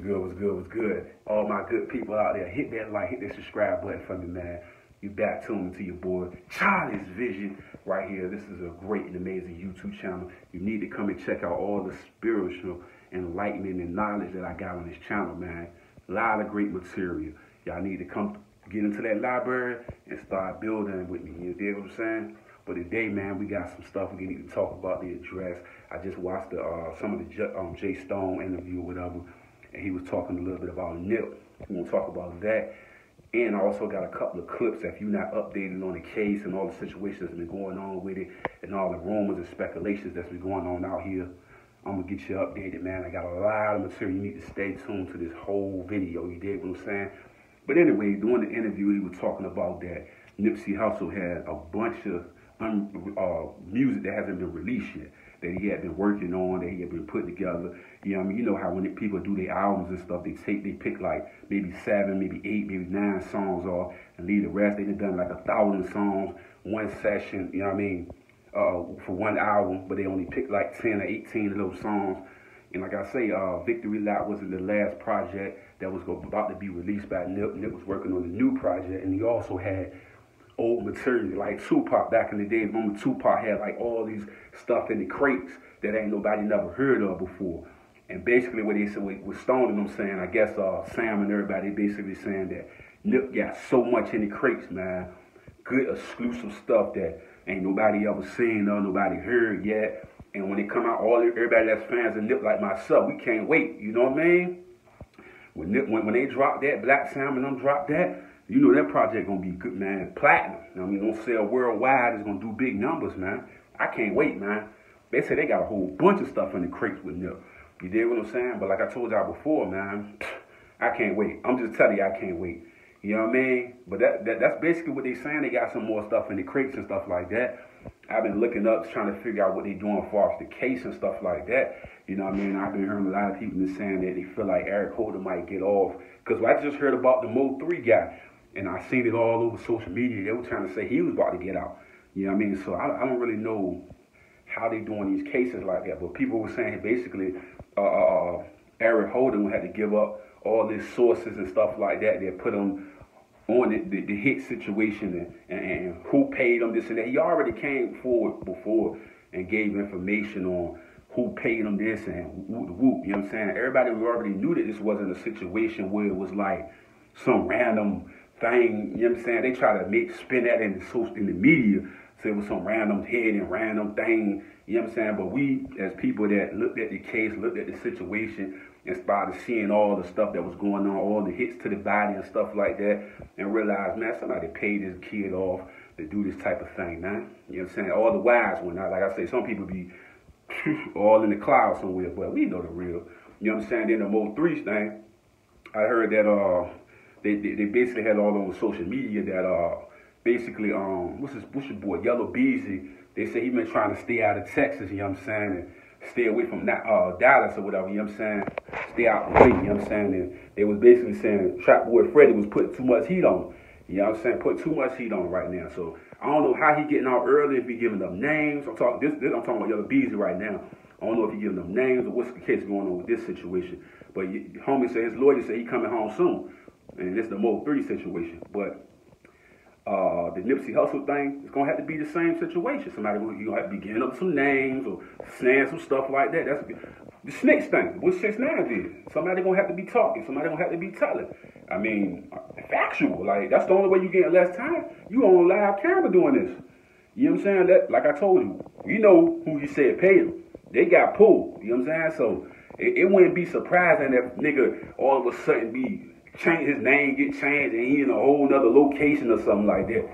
what's good, what's good, what's good. All my good people out there, hit that like, hit that subscribe button for me, man. You back tuned to your boy Charlie's Vision right here. This is a great and amazing YouTube channel. You need to come and check out all the spiritual enlightenment and knowledge that I got on this channel, man. A lot of great material. Y'all need to come get into that library and start building with me. You dig what I'm saying? But today, man, we got some stuff we need to talk about the address. I just watched the uh, some of the um, J. Stone interview or whatever, and he was talking a little bit about Nip. We're gonna talk about that. And I also got a couple of clips if you're not updated on the case and all the situations that's been going on with it and all the rumors and speculations that's been going on out here. I'm gonna get you updated, man. I got a lot of material. You need to stay tuned to this whole video. You dig what I'm saying? But anyway, during the interview, he was talking about that Nipsey Hussle had a bunch of um, uh, music that hasn't been released yet that he had been working on, that he had been putting together. You know, I mean, you know how when people do their albums and stuff, they take, they pick like maybe seven, maybe eight, maybe nine songs off, and leave the rest. They've done like a thousand songs, one session. You know what I mean? Uh, for one album, but they only picked like ten or eighteen of those songs. And like I say, uh, Victory Lap wasn't the last project that was about to be released by Nip. Nip was working on a new project, and he also had old material, like Tupac back in the day. Remember Tupac had like all these stuff in the crates that ain't nobody never heard of before. And basically what they said with, with Stone and them saying, I guess uh, Sam and everybody basically saying that Nip got so much in the crates, man. Good exclusive stuff that ain't nobody ever seen or nobody heard yet. And when they come out, all everybody that's fans of Nip like myself, we can't wait. You know what I mean? When Nip, when, when they drop that, Blacc Sam and them drop that, you know that project gonna be good, man. Platinum. you I mean, gonna sell worldwide. It's gonna do big numbers, man. I can't wait, man. They say they got a whole bunch of stuff in the crates with Nip. You dig what I'm saying? But like I told y'all before, man, I can't wait. I'm just telling you, I can't wait. You know what I mean? But that, that that's basically what they saying. They got some more stuff in the crates and stuff like that. I've been looking up, trying to figure out what they're doing as far as the case and stuff like that. You know what I mean? I've been hearing a lot of people saying that they feel like Eric Holder might get off. Because I just heard about the Mo 3 guy, and I seen it all over social media. They were trying to say he was about to get out. You know what I mean? So I, I don't really know how they doing these cases like that. But people were saying basically uh, uh, uh, Eric Holder had to give up all his sources and stuff like that. They put him on the, the, the hit situation and, and, and, who paid him this and that. He already came forward before and gave information on who paid him this and whoop, whoop. You know what I'm saying? Everybody already knew that this wasn't a situation where it was like some random thing. You know what I'm saying? They try to make spin that in the social in the media so it was some random head and random thing, you know what I'm saying? But we, as people that looked at the case, looked at the situation, and started seeing all the stuff that was going on, all the hits to the body and stuff like that, and realized, man, somebody paid this kid off to do this type of thing, man. You know what I'm saying? All the wise one. Like I say, some people be all in the clouds somewhere, but we know the real. You know what I'm saying? Then the Mo 3 thing, I heard that uh they, they, they basically had all on social media that uh basically, um, what's his, what's your boy, Yella Beezy, they say he been trying to stay out of Texas, you know what I'm saying, and stay away from uh, Dallas or whatever, you know what I'm saying, stay out the way, you know what I'm saying, and they was basically saying Trap Boy Freddy was putting too much heat on you know what I'm saying, put too much heat on right now, so I don't know how he getting out early, if he giving them names, I'm talking, this, this I'm talking about Yella Beezy right now, I don't know if he giving them names or what's the case going on with this situation, but homie said, his lawyer said he coming home soon, and this the Mo 3 situation, but uh, the Nipsey Hussle thing, it's gonna have to be the same situation. Somebody you gonna have to be getting up some names or saying some stuff like that. That's the snakes thing. What six nine did. Somebody gonna have to be talking. Somebody gonna have to be telling. I mean, factual. Like that's the only way you get less time. You on live camera doing this. You know what I'm saying? That like I told you, you know who you said paid them. They got pulled. You know what I'm saying? So it, it wouldn't be surprising if nigga all of a sudden be change his name get changed and he in a whole nother location or something like that.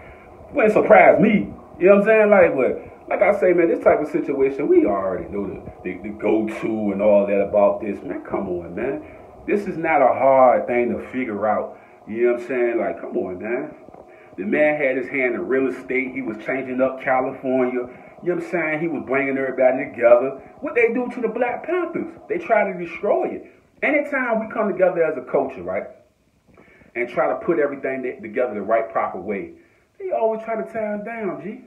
Wouldn't surprise me. You know what I'm saying? Like, but like I say, man, this type of situation, we already know the, the, the go-to and all that about this. Man, come on, man. This is not a hard thing to figure out. You know what I'm saying? Like, come on, man. The man had his hand in real estate. He was changing up California. You know what I'm saying? He was bringing everybody together. What they do to the Black Panthers? They try to destroy it. Anytime we come together as a culture, right? And try to put everything together the right proper way. They always try to tear us down, G.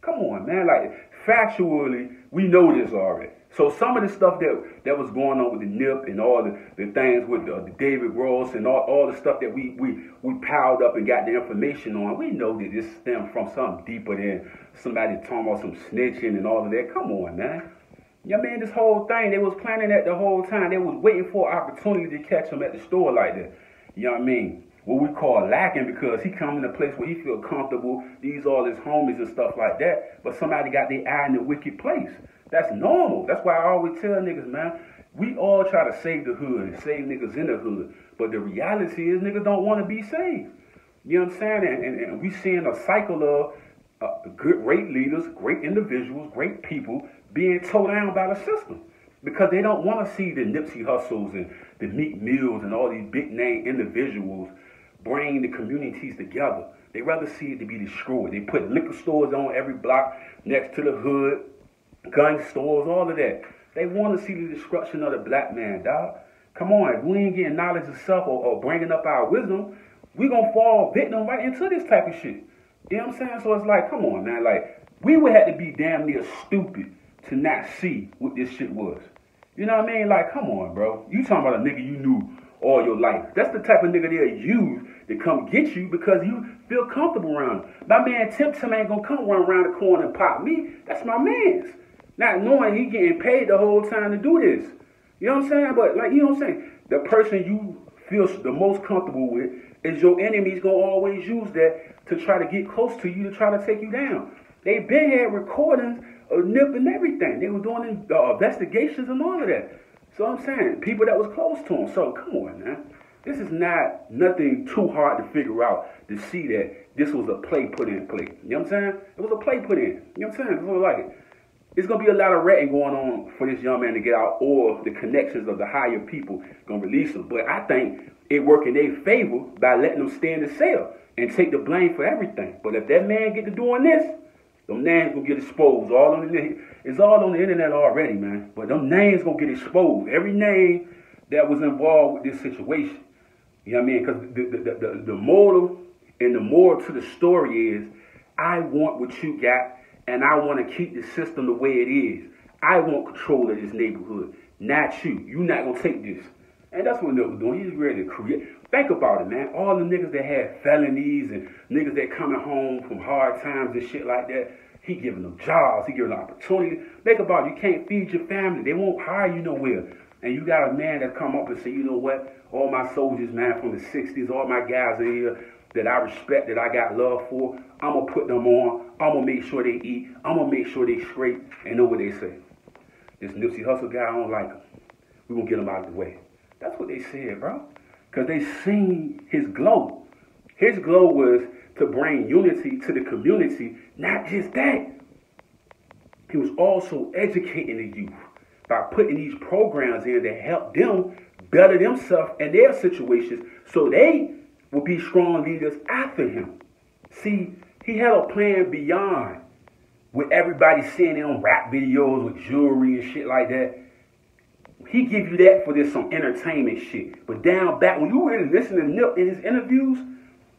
Come on, man. Like, factually, we know this already. So some of the stuff that that was going on with the NIP and all the, the things with the, the David Ross and all, all the stuff that we, we we piled up and got the information on, we know that this stemmed from something deeper than somebody talking about some snitching and all of that. Come on, man. Yeah, man, this whole thing, they was planning that the whole time. They was waiting for opportunity to catch him at the store like that. You know what I mean? What we call lacking because he come in a place where he feel comfortable. These all his homies and stuff like that. But somebody got their eye in the wicked place. That's normal. That's why I always tell niggas, man, we all try to save the hood and save niggas in the hood. But the reality is niggas don't want to be saved. You know what I'm saying? And, and, and we seeing a cycle of uh, good, great leaders, great individuals, great people being towed down by the system because they don't want to see the Nipsey Hussles and the Meek Mills and all these big name individuals bring the communities together. They rather see it to be destroyed. They put liquor stores on every block next to the hood, gun stores, all of that. They want to see the destruction of the black man, dog. Come on, if we ain't getting knowledge of self or, or bringing up our wisdom, we gonna fall victim right into this type of shit. You know what I'm saying? So it's like, come on, man. Like, we would have to be damn near stupid to not see what this shit was. You know what I mean? Like, come on, bro. You talking about a nigga you knew all your life. That's the type of nigga they'll use to come get you because you feel comfortable around him. My man Tim Tim ain't gonna come run around the corner and pop me. That's my man's. Not knowing he getting paid the whole time to do this. You know what I'm saying? But like, you know what I'm saying? The person you feel the most comfortable with is your enemy's gonna always use that to try to get close to you to try to take you down. They been had recordings of Nip and everything. They were doing uh, investigations and all of that. So I'm saying people that was close to him. So come on, man. This is not nothing too hard to figure out to see that this was a play put in play. You know what I'm saying? It was a play put in. You know what I'm saying? It's what like it. It's gonna be a lot of ratting going on for this young man to get out, or the connections of the higher people gonna release him. But I think it work in their favor by letting them stay in the cell and take the blame for everything. But if that man get to doing this, them names gonna get exposed. All on the it's all on the internet already, man. But them names gonna get exposed. Every name that was involved with this situation. You know what I mean? Because the, the, the, the moral and the moral to the story is I want what you got and I want to keep the system the way it is. I want control of this neighborhood, not you. You're not going to take this. And that's what Nip was doing. He's ready to create. Think about it, man. All the niggas that had felonies and niggas that coming home from hard times and shit like that, he giving them jobs. He giving them opportunity. Think about it. You can't feed your family. They won't hire you nowhere. And you got a man that come up and say, you know what? All my soldiers, man, from the 60s, all my guys in here that I respect, that I got love for, I'm going to put them on. I'm going to make sure they eat. I'm going to make sure they straight and know what they say. This Nipsey Hussle guy, I don't like him. We're going to get him out of the way. That's what they said, bro. Because they seen his glow. His glow was to bring unity to the community. Not just that. He was also educating the youth by putting these programs in that help them better themselves and their situations so they will be strong leaders after him. See, he had a plan beyond with everybody seeing on rap videos with jewelry and shit like that. He give you that for this some entertainment shit. But down back, when you really listen to Nip in his interviews,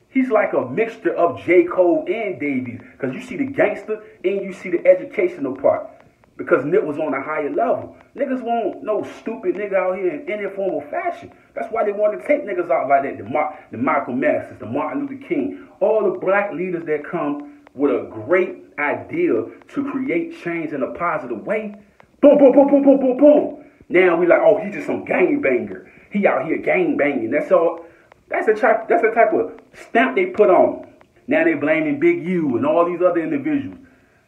he's like a mixture of J. Cole and Davies. Because you see the gangster and you see the educational part because Nip was on a higher level. Niggas want no stupid nigga out here in any form of fashion. That's why they want to take niggas out like that. The, the Michael Masters, the Martin Luther King, all the black leaders that come with a great idea to create change in a positive way. Boom, boom, boom, boom, boom, boom, boom. Now we like, oh, he's just some gang banger. He out here gang banging. That's all. That's the type. That's the type of stamp they put on. Now they blaming Big U and all these other individuals.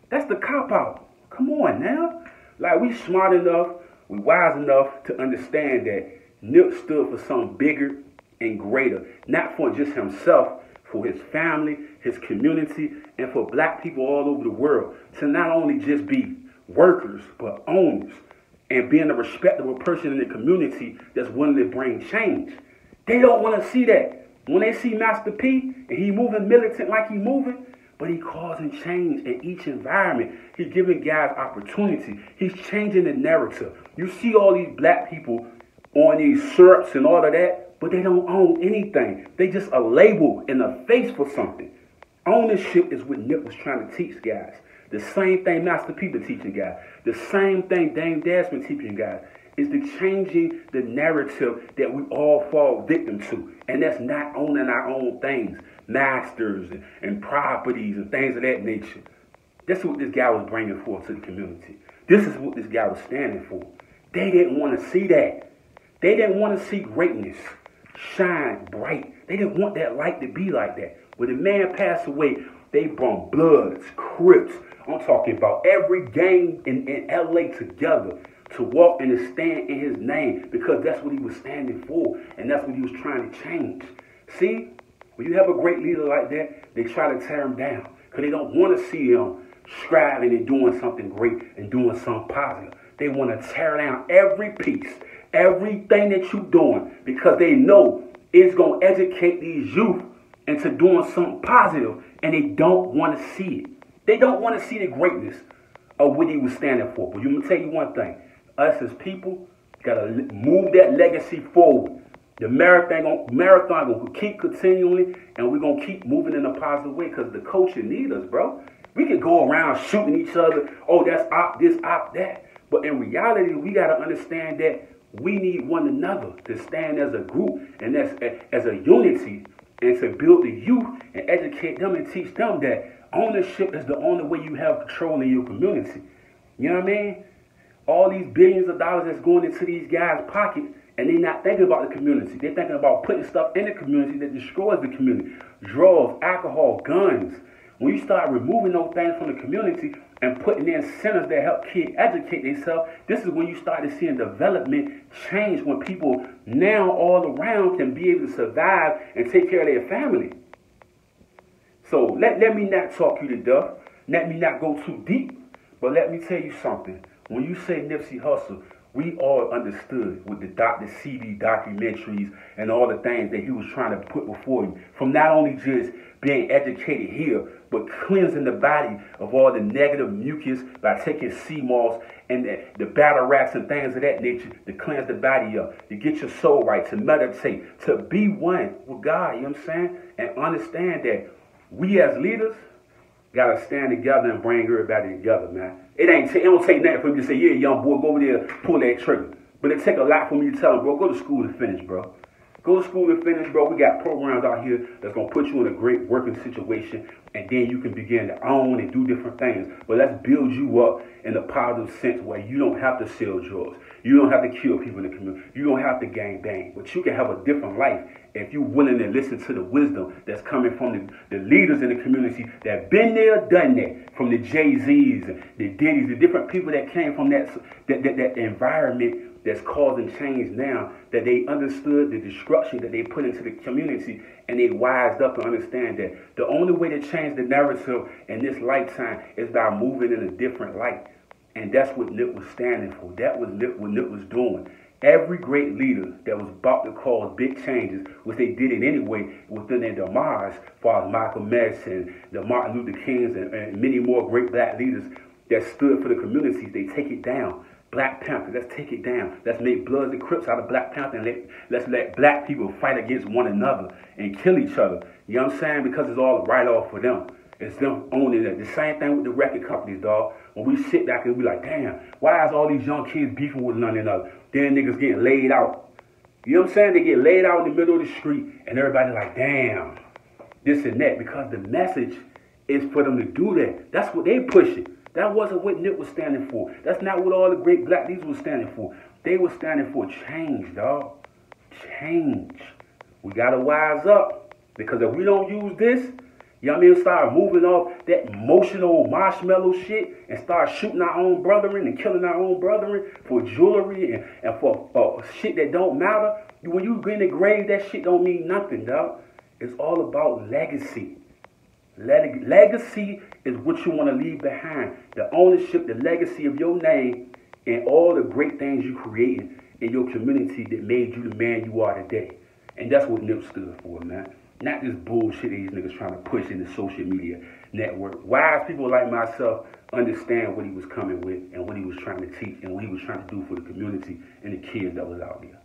That's the cop out. Come on now. Like we smart enough, we wise enough to understand that Nip stood for something bigger and greater, not for just himself, for his family, his community, and for black people all over the world to not only just be workers, but owners and being a respectable person in the community that's willing to bring change. They don't want to see that. When they see Master P and he moving militant like he moving, but he causing change in each environment. He's giving guys opportunity. He's changing the narrative. You see all these black people on these shirts and all of that, but they don't own anything. They just a label and a face for something. Ownership is what Nip was trying to teach guys. The same thing Master P teaching guys. The same thing Dame Dash teaching guys is the changing the narrative that we all fall victim to. And that's not owning our own things, masters and, and properties and things of that nature. That's what this guy was bringing forth to the community. This is what this guy was standing for. They didn't want to see that. They didn't want to see greatness shine bright. They didn't want that light to be like that. When the man passed away, they brought Bloods, Crips. I'm talking about every gang in, in LA together to walk and to stand in his name because that's what he was standing for and that's what he was trying to change. See, when you have a great leader like that, they try to tear him down because they don't want to see him striving and doing something great and doing something positive. They want to tear down every piece, everything that you're doing because they know it's going to educate these youth into doing something positive and they don't want to see it. They don't want to see the greatness of what he was standing for. But to tell you one thing us as people got to move that legacy forward. The marathon, marathon gonna keep continually, and we're gonna keep moving in a positive way because the culture needs us, bro. We can go around shooting each other. Oh, that's op this, op that. But in reality, we gotta understand that we need one another to stand as a group and as as a unity and to build the youth and educate them and teach them that ownership is the only way you have control in your community. You know what I mean? all these billions of dollars that's going into these guys' pockets, and they're not thinking about the community. They're thinking about putting stuff in the community that destroys the community. Drugs, alcohol, guns. When you start removing those things from the community and putting in centers that help kids educate themselves, this is when you start to see development change when people now all around can be able to survive and take care of their family. So let, let me not talk you to death. Let me not go too deep. But let me tell you something. When you say Nipsey Hussle, we all understood with the Dr. Sebi documentaries and all the things that he was trying to put before you. From not only just being educated here, but cleansing the body of all the negative mucus by taking sea moss and the, the bladderwrack and things of that nature to cleanse the body up, to get your soul right, to meditate, to be one with God, you know what I'm saying? And understand that we as leaders gotta stand together and bring everybody together, man. It ain't. It don't take nothing for me to say, yeah, young boy, go over there, pull that trigger. But it take a lot for me to tell him, bro, go to school and finish, bro. Go to school and finish, bro. We got programs out here that's gonna put you in a great working situation, and then you can begin to own and do different things. But let's build you up in a positive sense where you don't have to sell drugs, you don't have to kill people in the community, you don't have to gang bang, but you can have a different life if you're willing to listen to the wisdom that's coming from the, the leaders in the community that been there, done that, from the Jay Z's, and the Diddy's, the different people that came from that that, that, that environment that's causing change now that they understood the destruction that they put into the community and they wised up to understand that the only way to change the narrative in this lifetime is by moving in a different light. And that's what Nip was standing for. That was Nip, what Nip was doing. Every great leader that was about to cause big changes, which they did it anyway within their demise, far as Malcolm X and the Martin Luther Kings and, and many more great black leaders that stood for the communities, they take it down. Black Panther, let's take it down. Let's make Bloods and Crips out of Black Panther and let, let's let black people fight against one another and kill each other. You know what I'm saying? Because it's all right off for them. It's them owning it. The same thing with the record companies, dog. When we sit back and be like, damn, why is all these young kids beefing with one another? Then niggas getting laid out. You know what I'm saying? They get laid out in the middle of the street and everybody like, damn, this and that. Because the message is for them to do that. That's what they pushing. That wasn't what Nip was standing for. That's not what all the great black leaders were standing for. They were standing for change, dog. Change. We gotta wise up. Because if we don't use this, I mean? Start moving off that emotional marshmallow shit and start shooting our own brethren and killing our own brethren for jewelry and, and for uh, shit that don't matter. When you get in the grave, that shit don't mean nothing, dog. It's all about legacy. Leg- legacy is what you want to leave behind. The ownership, the legacy of your name, and all the great things you created in your community that made you the man you are today. And that's what Nip stood for, man. Not this bullshit these niggas trying to push in the social media network. Wise people like myself understand what he was coming with and what he was trying to teach and what he was trying to do for the community and the kids that was out there.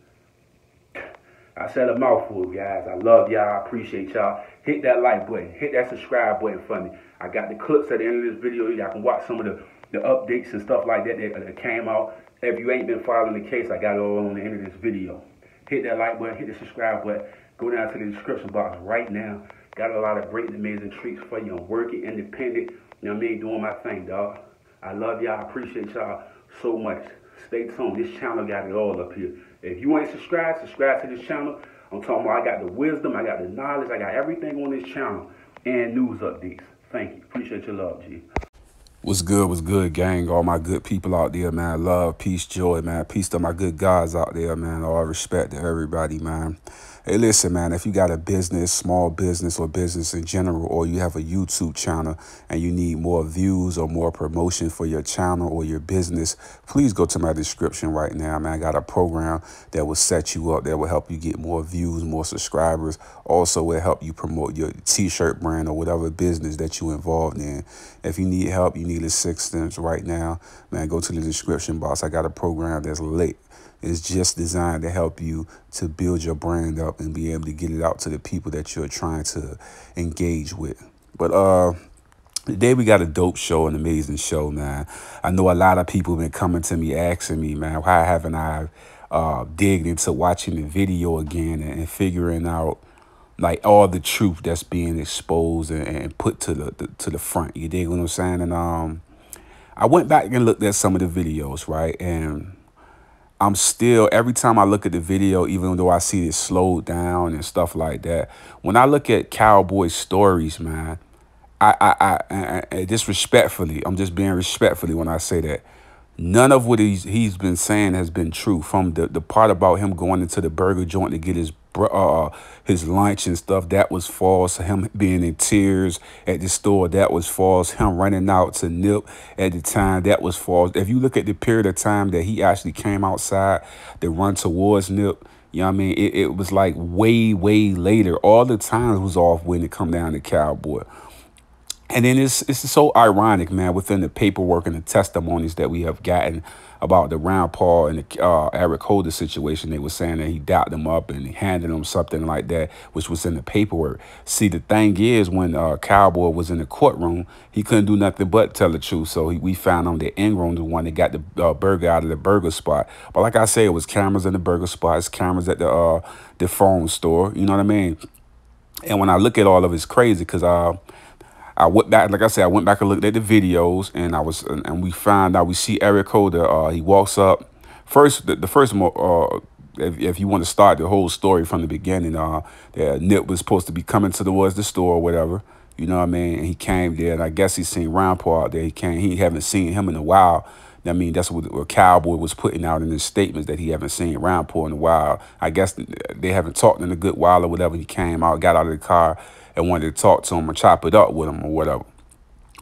I said a mouthful, guys. I love y'all. I appreciate y'all. Hit that like button. Hit that subscribe button for me. I got the clips at the end of this video. Y'all can watch some of the, the updates and stuff like that, that that came out. If you ain't been following the case, I got it all on the end of this video. Hit that like button. Hit the subscribe button. Go down to the description box right now. Got a lot of great and amazing treats for you. I'm working independent. You know what I mean? Doing my thing, dog. I love y'all. I appreciate y'all so much. Stay tuned. This channel got it all up here. If you ain't subscribed, subscribe to this channel. I'm talking about I got the wisdom, I got the knowledge, I got everything on this channel and news updates. Thank you. Appreciate your love, G. What's good, what's good, gang? All my good people out there, man. Love, peace, joy, man. Peace to my good guys out there, man. All respect to everybody, man. Hey, listen, man, if you got a business, small business or business in general, or you have a YouTube channel and you need more views or more promotion for your channel or your business, please go to my description right now, man. I got a program that will set you up, that will help you get more views, more subscribers. Also, will help you promote your t-shirt brand or whatever business that you're involved in. If you need help, you need assistance right now, man, go to the description box. I got a program that's lit is just designed to help you to build your brand up and be able to get it out to the people that you're trying to engage with. But uh today we got a dope show, an amazing show, man. I know a lot of people been coming to me asking me, man, why haven't I uh digged into watching the video again and, and figuring out like all the truth that's being exposed and, and put to the, the, to the front. You dig what I'm saying? And um I went back and looked at some of the videos, right? And I'm still every time I look at the video, even though I see it slowed down and stuff like that. When I look at cowboy stories, man, I I, I, I disrespectfully, I'm just being respectfully when I say that. None of what he's he's been saying has been true. From the the part about him going into the burger joint to get his uh, his lunch and stuff, that was false. Him being in tears at the store, that was false. Him running out to Nip at the time, that was false. If you look at the period of time that he actually came outside to run towards Nip, you know what I mean? It, it was like way, way later. All the times was off when it come down to Cowboy. And then it's it's so ironic, man, within the paperwork and the testimonies that we have gotten about the Rand Paul and the uh, Eric Holder situation. They were saying that he doubted them up and he handed them something like that, which was in the paperwork. See, the thing is, when uh, Cowboy was in the courtroom, he couldn't do nothing but tell the truth. So he, we found on the Ingram, the one that got the uh, burger out of the burger spot. But like I say, it was cameras in the burger spot, it's cameras at the uh, the phone store. You know what I mean? And when I look at all of it, it's crazy because uh, I went back, like I said, I went back and looked at the videos, and I was, and we find out we see Eric Holder. Uh, he walks up first. The, the first, uh, if, if you want to start the whole story from the beginning, uh, that Nip was supposed to be coming to the was the store or whatever. You know what I mean? And he came there, and I guess he seen Rand Paul out there. He came. He haven't seen him in a while. I mean, that's what, what Cowboy was putting out in his statements that he haven't seen Rand Paul in a while. I guess they haven't talked in a good while or whatever. He came out, got out of the car, and wanted to talk to him or chop it up with him or whatever.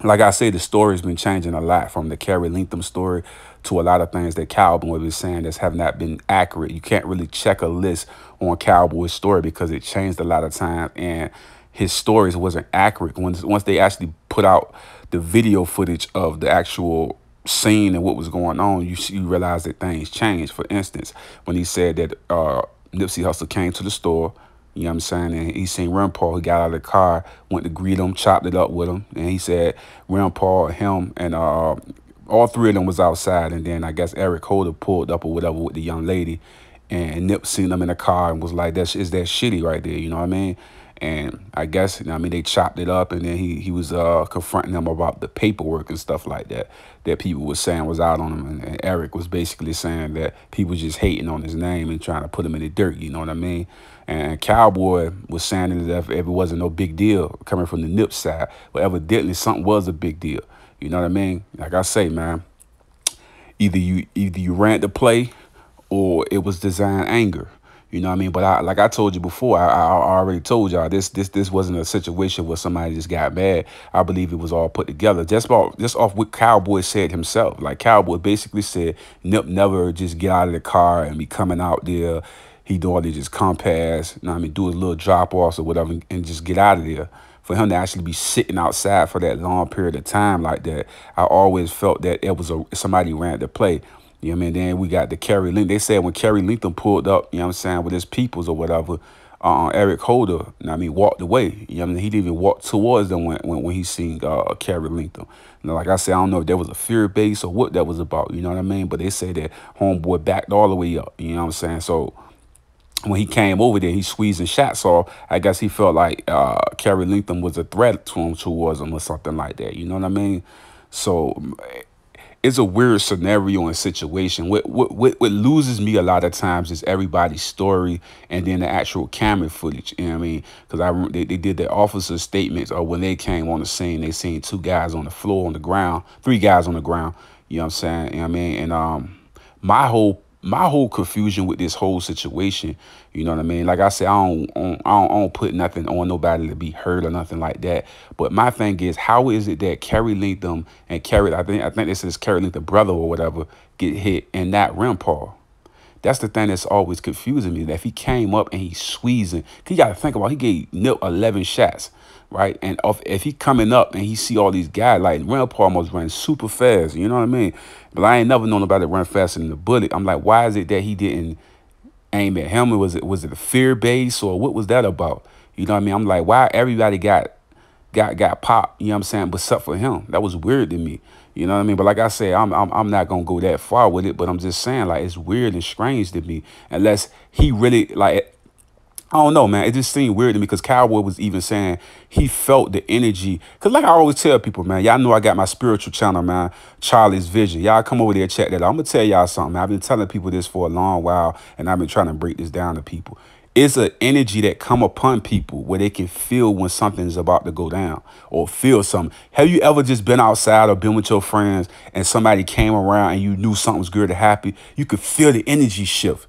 Like I say, the story's been changing a lot from the Kerry Lintham story to a lot of things that Cowboy was saying that have not been accurate. You can't really check a list on Cowboy's story because it changed a lot of times and his stories wasn't accurate. Once once they actually put out the video footage of the actual scene and what was going on, you you realize that things changed. For instance, when he said that uh, Nipsey Hussle came to the store you know what I'm saying? And he seen Rand Paul. He got out of the car, went to greet him, chopped it up with him. And he said Rand Paul, him, and uh, all three of them was outside. And then I guess Eric Holder pulled up or whatever with the young lady. And Nip seen them in the car and was like, "That's is that shitty right there." You know what I mean? And I guess, I mean, they chopped it up, and then he he was uh, confronting them about the paperwork and stuff like that that people were saying was out on him. And, and, Eric was basically saying that people just hating on his name and trying to put him in the dirt. You know what I mean? And Cowboy was saying that if, it wasn't no big deal coming from the Nip side, but evidently something was a big deal. You know what I mean? Like I say, man, either you either you ran the play or it was designed anger. You know what I mean? But I, like I told you before, I, I already told y'all this this this wasn't a situation where somebody just got mad. I believe it was all put together. Just about just off what Cowboy said himself. Like Cowboy basically said, Nip never just get out of the car and be coming out there. He do all just come past, you know I mean, do his little drop offs or whatever and just get out of there. For him to actually be sitting outside for that long period of time like that, I always felt that it was a somebody ran the play. You know what I mean? Then we got the Kerry Link. They said when Kerry Linton pulled up, you know what I'm saying, with his peoples or whatever, uh, Eric Holder, you know I mean, walked away. You know what I mean? He didn't even walk towards them when, when, when he seen uh, Kerry Linton. You like I said, I don't know if there was a fear base or what that was about, you know what I mean? But they say that homeboy backed all the way up, you know what I'm saying? So when he came over there, he squeezing shots off. I guess he felt like uh, Kerry Linton was a threat to him towards him or something like that. You know what I mean? So it's a weird scenario and situation. What, what what what loses me a lot of times is everybody's story and then the actual camera footage. You know what I mean? Because I they, they did their officer statements or when they came on the scene, they seen two guys on the floor on the ground, three guys on the ground. You know what I'm saying? You know what I mean? And um, my whole my whole confusion with this whole situation, you know what I mean? Like I said, I don't, I don't, I don't put nothing on nobody to be hurt or nothing like that. But my thing is, how is it that Kerry Lintham and Kerry, I think, I think this is Kerry Lintham brother or whatever, get hit and not Rim Paul? That's the thing that's always confusing me. That if he came up and he's squeezing, you got to think about, he gave Nip 11 shots right? And if, if he coming up and he see all these guys, like Randall Paul almost running super fast, you know what I mean? But I ain't never known about it run faster than the bullet. I'm like, why is it that he didn't aim at him? Was it was it a fear base or what was that about? You know what I mean? I'm like, why everybody got got got popped, you know what I'm saying? But except for him. That was weird to me. You know what I mean? But like I say, I'm, I'm I'm not gonna go that far with it, but I'm just saying like it's weird and strange to me. Unless he really like I don't know, man. It just seemed weird to me because Cowboy was even saying he felt the energy. Because, like I always tell people, man, y'all know I got my spiritual channel, man, Charlie's Vision. Y'all come over there, check that out. I'm going to tell y'all something. Man. I've been telling people this for a long while, and I've been trying to break this down to people. It's an energy that come upon people where they can feel when something's about to go down or feel something. Have you ever just been outside or been with your friends and somebody came around and you knew something was good to happen? You could feel the energy shift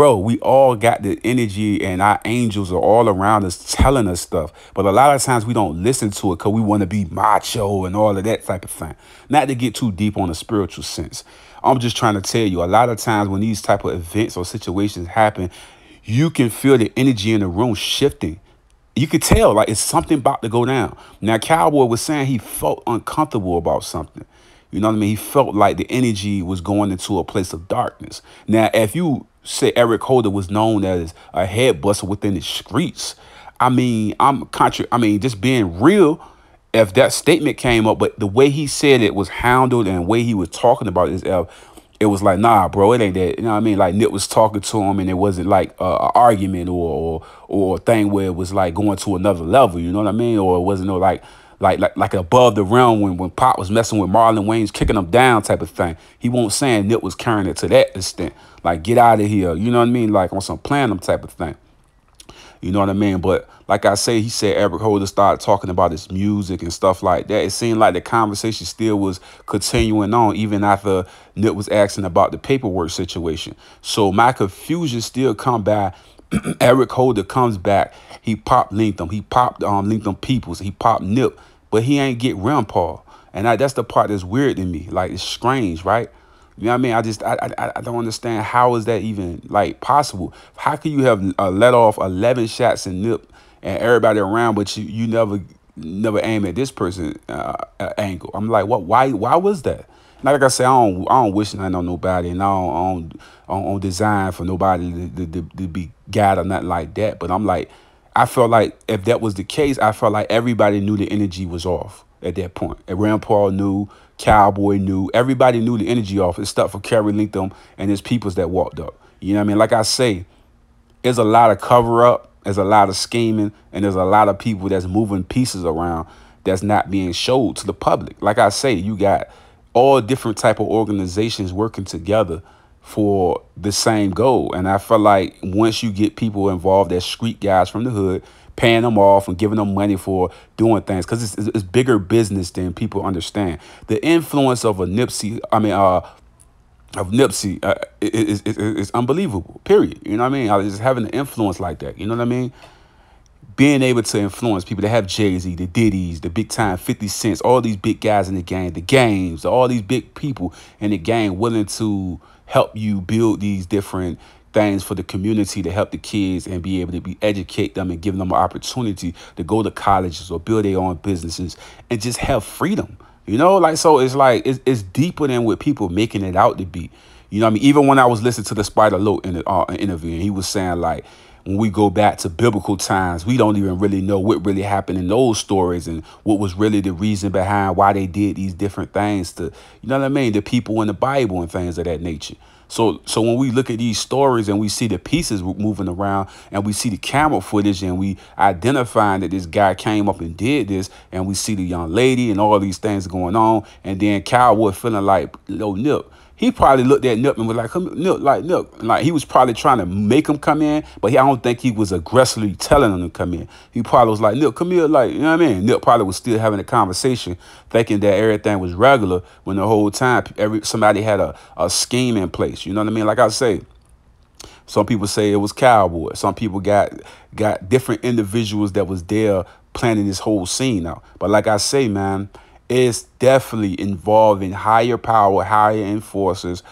bro, we all got the energy and our angels are all around us telling us stuff. But a lot of times we don't listen to it because we want to be macho and all of that type of thing. Not to get too deep on a spiritual sense. I'm just trying to tell you, a lot of times when these type of events or situations happen, you can feel the energy in the room shifting. You could tell like it's something about to go down. Now, Cowboy was saying he felt uncomfortable about something. You know what I mean? He felt like the energy was going into a place of darkness. Now, if you say Eric Holder was known as a head buster within the streets. I mean, I'm contra I mean, just being real, if that statement came up, but the way he said it was handled and the way he was talking about it, uh, it was like, nah, bro, it ain't that. You know what I mean? Like Nip was talking to him and it wasn't like uh, an argument or, or or a thing where it was like going to another level, you know what I mean? Or it wasn't no like like like like Above the Rim when when Pop was messing with Marlon Wayans, kicking him down type of thing. He won't saying Nip was carrying it to that extent. Like get out of here, you know what I mean? Like on some them type of thing. You know what I mean? But like I say, he said Eric Holder started talking about his music and stuff like that. It seemed like the conversation still was continuing on even after Nip was asking about the paperwork situation. So my confusion still come by. Eric Holder comes back. He popped Lintham. He popped um Lintham Peoples. He popped Nip but he ain't get Rim Paul. And I, that's the part that's weird to me. Like it's strange, right? You know what I mean? I just I, I, I don't understand how is that even like possible? How can you have uh, let off eleven shots and nip and everybody around, but you you never never aim at this person uh, angle? I'm like, what? Why? Why was that? Like I say, I don't I don't wish nothing on nobody, and I don't I don't, I don't design for nobody to, to, to be God or nothing like that. But I'm like I felt like if that was the case, I felt like everybody knew the energy was off at that point. And Rand Paul knew, Cowboy knew, everybody knew the energy off. It's stuff for Kerry Lintham and his peoples that walked up. You know what I mean? Like I say, there's a lot of cover up, there's a lot of scheming, and there's a lot of people that's moving pieces around that's not being showed to the public. Like I say, you got all different type of organizations working together for the same goal. And I feel like once you get people involved as street guys from the hood, paying them off and giving them money for doing things, because it's, it's bigger business than people understand. The influence of a Nipsey, I mean, uh, of Nipsey uh, is, is, is unbelievable, period. You know what I mean? Just having an influence like that, you know what I mean? Being able to influence people that have Jay-Z, the Diddy's, the big time 50 Cents, all these big guys in the game, the games, all these big people in the game willing to help you build these different things for the community to help the kids and be able to be educate them and give them an opportunity to go to colleges or build their own businesses and just have freedom. You know, like so it's like it's, it's deeper than what people making it out to be. You know I mean? Even when I was listening to the Spider Loc in the uh, interview, and he was saying like when we go back to biblical times, we don't even really know what really happened in those stories and what was really the reason behind why they did these different things to, you know what I mean, the people in the Bible and things of that nature. So so when we look at these stories and we see the pieces moving around and we see the camera footage and we identifying that this guy came up and did this and we see the young lady and all these things going on and then Cowboy feeling like, yo, Nip, he probably looked at Nip and was like, come Nip, like Nip. Like he was probably trying to make him come in, but he, I don't think he was aggressively telling him to come in. He probably was like, Nip, come here, like, you know what I mean? Nip probably was still having a conversation, thinking that everything was regular when the whole time every somebody had a, a scheme in place. You know what I mean? Like I say, some people say it was cowboy. Some people got got different individuals that was there planning this whole scene out. But like I say, man, is definitely involving higher power, higher enforcers,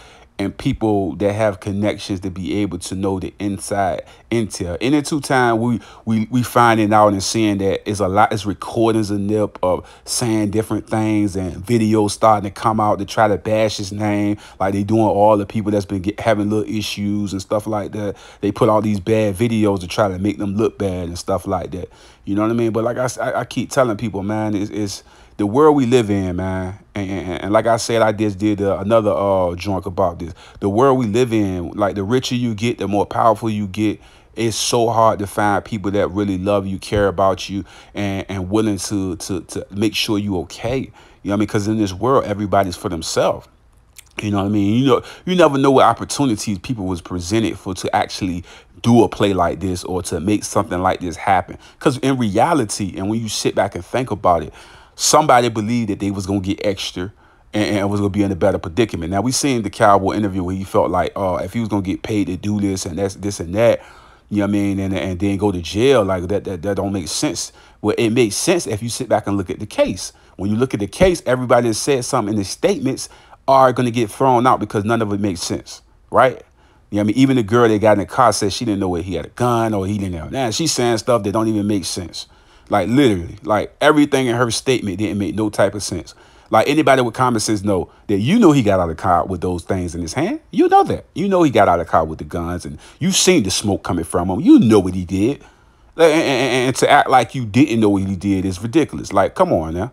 and people that have connections to be able to know the inside intel. In the two time, we we we finding out and seeing that it's a lot. It's recordings of Nip of saying different things and videos starting to come out to try to bash his name, like they doing all the people that's been get, having little issues and stuff like that. They put all these bad videos to try to make them look bad and stuff like that. You know what I mean? But like I I, I keep telling people, man, it's, it's the world we live in, man, and, and, and like I said, I just did uh, another uh joint about this. The world we live in, like the richer you get, the more powerful you get. It's so hard to find people that really love you, care about you, and and willing to to to make sure you okay. You know what I mean? Because in this world, everybody's for themselves. You know what I mean? You know, you never know what opportunities people was presented for to actually do a play like this or to make something like this happen. Because in reality, and when you sit back and think about it, somebody believed that they was gonna get extra and, and was gonna be in a better predicament. Now we seen the cowboy interview where he felt like, oh, if he was gonna get paid to do this and that's this and that, you know what I mean, and and then go to jail, like that that, that don't make sense. Well, it makes sense if you sit back and look at the case. When you look at the case, everybody that said something in the statements are gonna get thrown out because none of it makes sense, right? You know what I mean? Even the girl that got in the car said she didn't know where he had a gun or he didn't know. Now she's saying stuff that don't even make sense. Like literally, like everything in her statement didn't make no type of sense. Like anybody with common sense know that you know he got out of the car with those things in his hand. You know that. You know he got out of the car with the guns and you seen the smoke coming from him. You know what he did. And, and, and to act like you didn't know what he did is ridiculous. Like, come on now.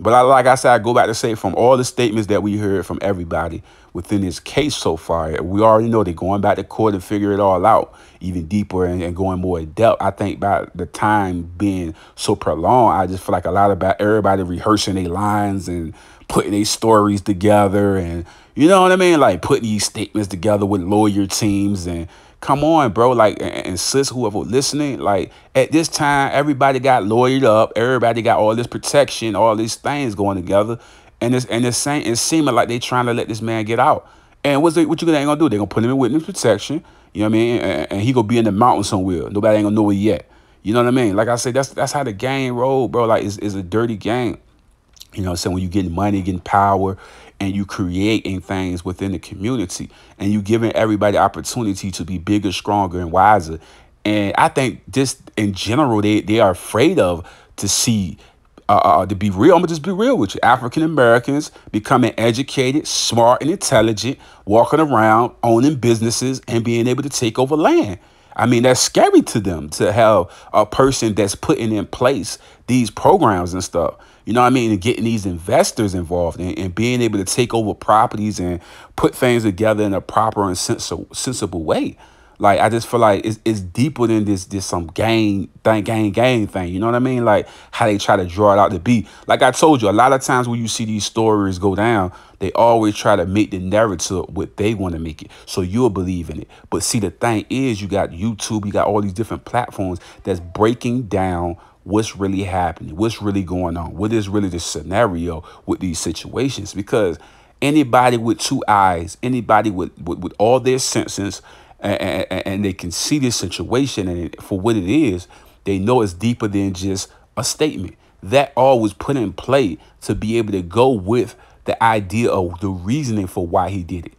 But I, like I said, I go back to say from all the statements that we heard from everybody within his case so far, we already know they're going back to court and figure it all out even deeper and, and going more in depth. I think by the time being so prolonged, I just feel like a lot about everybody rehearsing their lines and putting their stories together and you know what I mean? Like putting these statements together with lawyer teams and come on, bro. Like, and, sis, whoever listening, like at this time, everybody got lawyered up. Everybody got all this protection, all these things going together. And it's and it's saying it's seeming like they trying to let this man get out. And what's they, what you gonna, gonna do? They gonna put him in witness protection. You know what I mean? And, and he gonna be in the mountain somewhere. Nobody ain't gonna know it yet. You know what I mean? Like I said, that's that's how the game roll, bro. Like it's, it's a dirty game. You know what I'm saying? When you getting money, getting power, and you creating things within the community and you giving everybody opportunity to be bigger, stronger, and wiser. And I think just in general, they, they are afraid of to see uh, uh, to be real, I'm gonna just be real with you. African Americans becoming educated, smart, and intelligent, walking around, owning businesses, and being able to take over land. I mean, that's scary to them to have a person that's putting in place these programs and stuff. You know what I mean? And getting these investors involved and, and being able to take over properties and put things together in a proper and sensible, sensible way. Like I just feel like it's, it's deeper than this this some gang thing, gang gang thing. You know what I mean? Like how they try to draw it out to be. Like I told you, a lot of times when you see these stories go down, they always try to make the narrative what they want to make it, so you'll believe in it. But see, the thing is, you got YouTube, you got all these different platforms that's breaking down what's really happening, what's really going on, what is really the scenario with these situations. Because anybody with two eyes, anybody with with, with all their senses and, and, they can see this situation and for what it is, they know it's deeper than just a statement. That all was put in play to be able to go with the idea of the reasoning for why he did it.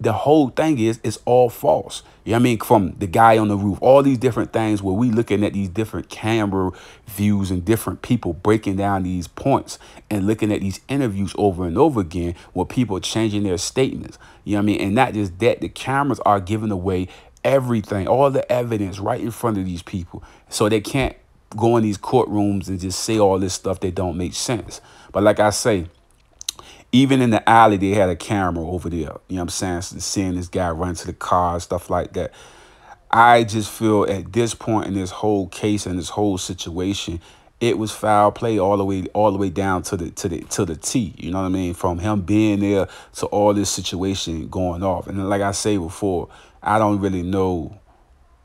The whole thing is it's all false. You know what I mean? From the guy on the roof, all these different things where we looking at these different camera views and different people breaking down these points and looking at these interviews over and over again where people changing their statements. You know what I mean? And not just that, the cameras are giving away everything, all the evidence right in front of these people. So they can't go in these courtrooms and just say all this stuff that don't make sense. But like I say, even in the alley, they had a camera over there. You know what I'm saying? Seeing this guy run to the car, and stuff like that. I just feel at this point in this whole case and this whole situation, it was foul play all the way all the way down to the to the to the T. You know what I mean? From him being there to all this situation going off. And like I say before, I don't really know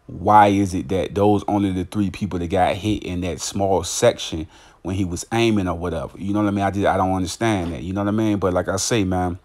why is it that those only the three people that got hit in that small section when he was aiming or whatever. You know what I mean? I just I don't understand that. You know what I mean? But like I say, man,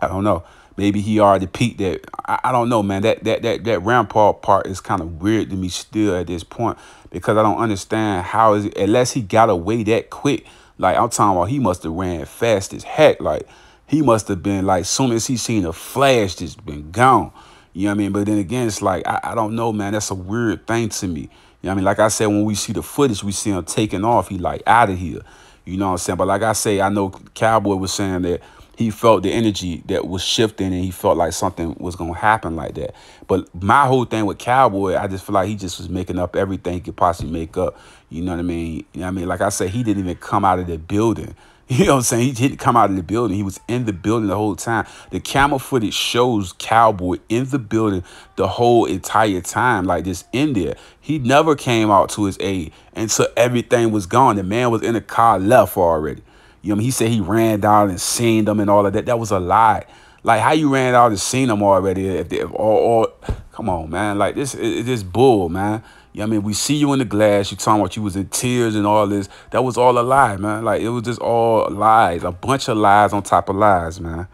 I don't know. Maybe he already peaked that. I, I don't know, man. That that that that rampart part is kind of weird to me still at this point because I don't understand how is it unless he got away that quick. Like I'm talking about, he must have ran fast as heck. Like he must have been like soon as he seen a flash, just been gone. You know what I mean? But then again, it's like I, I don't know, man. That's a weird thing to me. You know I mean? Like I said, when we see the footage, we see him taking off. He like out of here. You know what I'm saying? But like I say, I know Cowboy was saying that he felt the energy that was shifting and he felt like something was gonna happen like that. But my whole thing with Cowboy, I just feel like he just was making up everything he could possibly make up. You know what I mean? You know what I mean? Like I said, he didn't even come out of the building. You know what I'm saying? He didn't come out of the building. He was in the building the whole time. The camera footage shows Cowboy in the building the whole entire time, like just in there. He never came out to his aid until everything was gone. The man was in the car, left already. You know, I mean? he said he ran down and seen them and all of that. That was a lie. Like how you ran out and seen them already? If they, or, or come on, man. Like this, is bull, man. Yeah, I mean, we see you in the glass. You talking about you was in tears and all this. That was all a lie, man. Like it was just all lies, a bunch of lies on top of lies, man.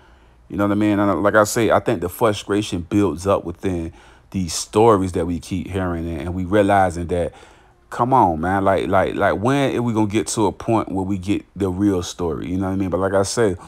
You know what I mean? And uh, like I say, I think the frustration builds up within these stories that we keep hearing, and we realizing that, come on, man. Like, like, like, when are we gonna get to a point where we get the real story? You know what I mean? But like I said,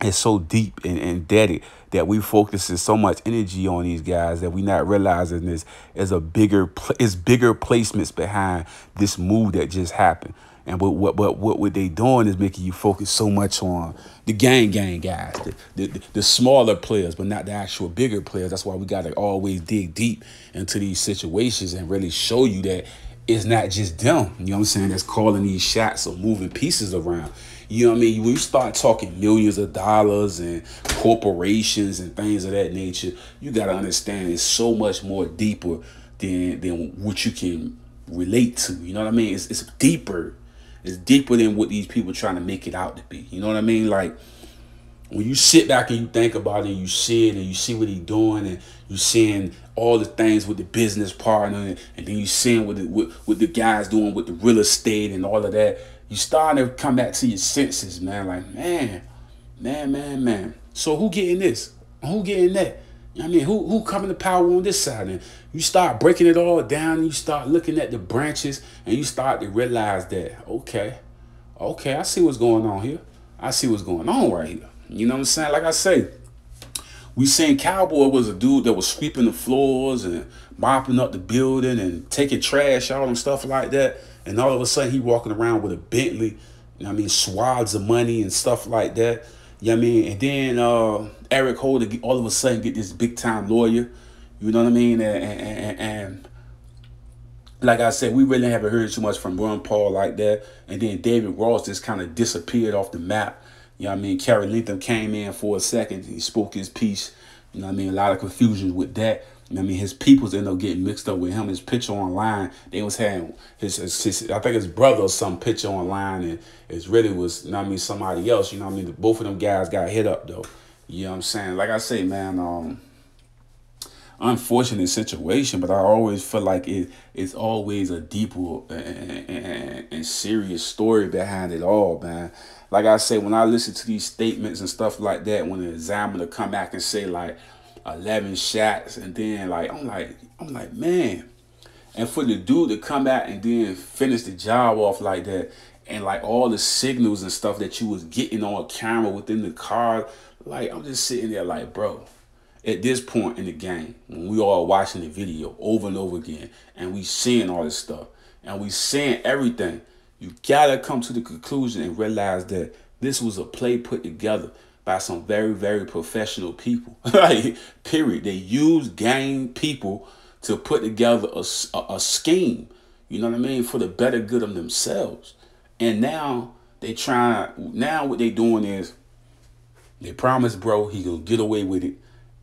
it's so deep and indebted that we focusing so much energy on these guys that we're not realizing this is a bigger is bigger placements behind this move that just happened. And what what what what, what they doing is making you focus so much on the gang gang guys, the, the, the smaller players, but not the actual bigger players. That's why we gotta always dig deep into these situations and really show you that it's not just them, you know what I'm saying, that's calling these shots or moving pieces around. You know what I mean? When you start talking millions of dollars and corporations and things of that nature, you got to understand it's so much more deeper than than what you can relate to. You know what I mean? It's, it's deeper. It's deeper than what these people trying to make it out to be. You know what I mean? Like when you sit back and you think about it, and you see it, and you see what he's doing, and you seeing all the things with the business partner, and, and then you seeing what the, what, what the guys doing with the real estate and all of that you starting to come back to your senses, man. Like, man, man, man, man. So who getting this? Who getting that? I mean, who who coming to power on this side? And you start breaking it all down, and you start looking at the branches, and you start to realize that, okay, okay, I see what's going on here. I see what's going on right here. You know what I'm saying? Like I say, we seen Cowboy was a dude that was sweeping the floors and mopping up the building and taking trash out and stuff like that and all of a sudden he walking around with a Bentley, you know I mean, swaths of money and stuff like that. You know I mean? And then uh, Eric Holder all of a sudden get this big time lawyer. You know what I mean? And, and, and, like I said, we really haven't heard too much from Ron Paul like that. And then David Gross just kind of disappeared off the map. You know what I mean? Kerry Linthicum came in for a second. He spoke his piece. You know what I mean? A lot of confusion with that. I mean, his peoples end up getting mixed up with him. His picture online, they was having his, his, his, I think his brother or some picture online, and it really was, you know I mean, somebody else. You know I mean? Both of them guys got hit up though. You know what I'm saying? Like I say, man, um, unfortunate situation, but I always feel like it it's always a deeper and, and, and serious story behind it all, man. Like I say, when I listen to these statements and stuff like that, when the examiner come back and say like, 11 shots, and then like I'm like I'm like man, and for the dude to come out and then finish the job off like that, and like all the signals and stuff that you was getting on camera within the car, like I'm just sitting there like bro, at this point in the game, when we all watching the video over and over again, and we seeing all this stuff, and we seeing everything, you gotta come to the conclusion and realize that this was a play put together by some very, very professional people. like, period. They use game people to put together a, a, a scheme, you know what I mean, for the better good of themselves. And now they try, now what they doing is, they promise bro he gonna get away with it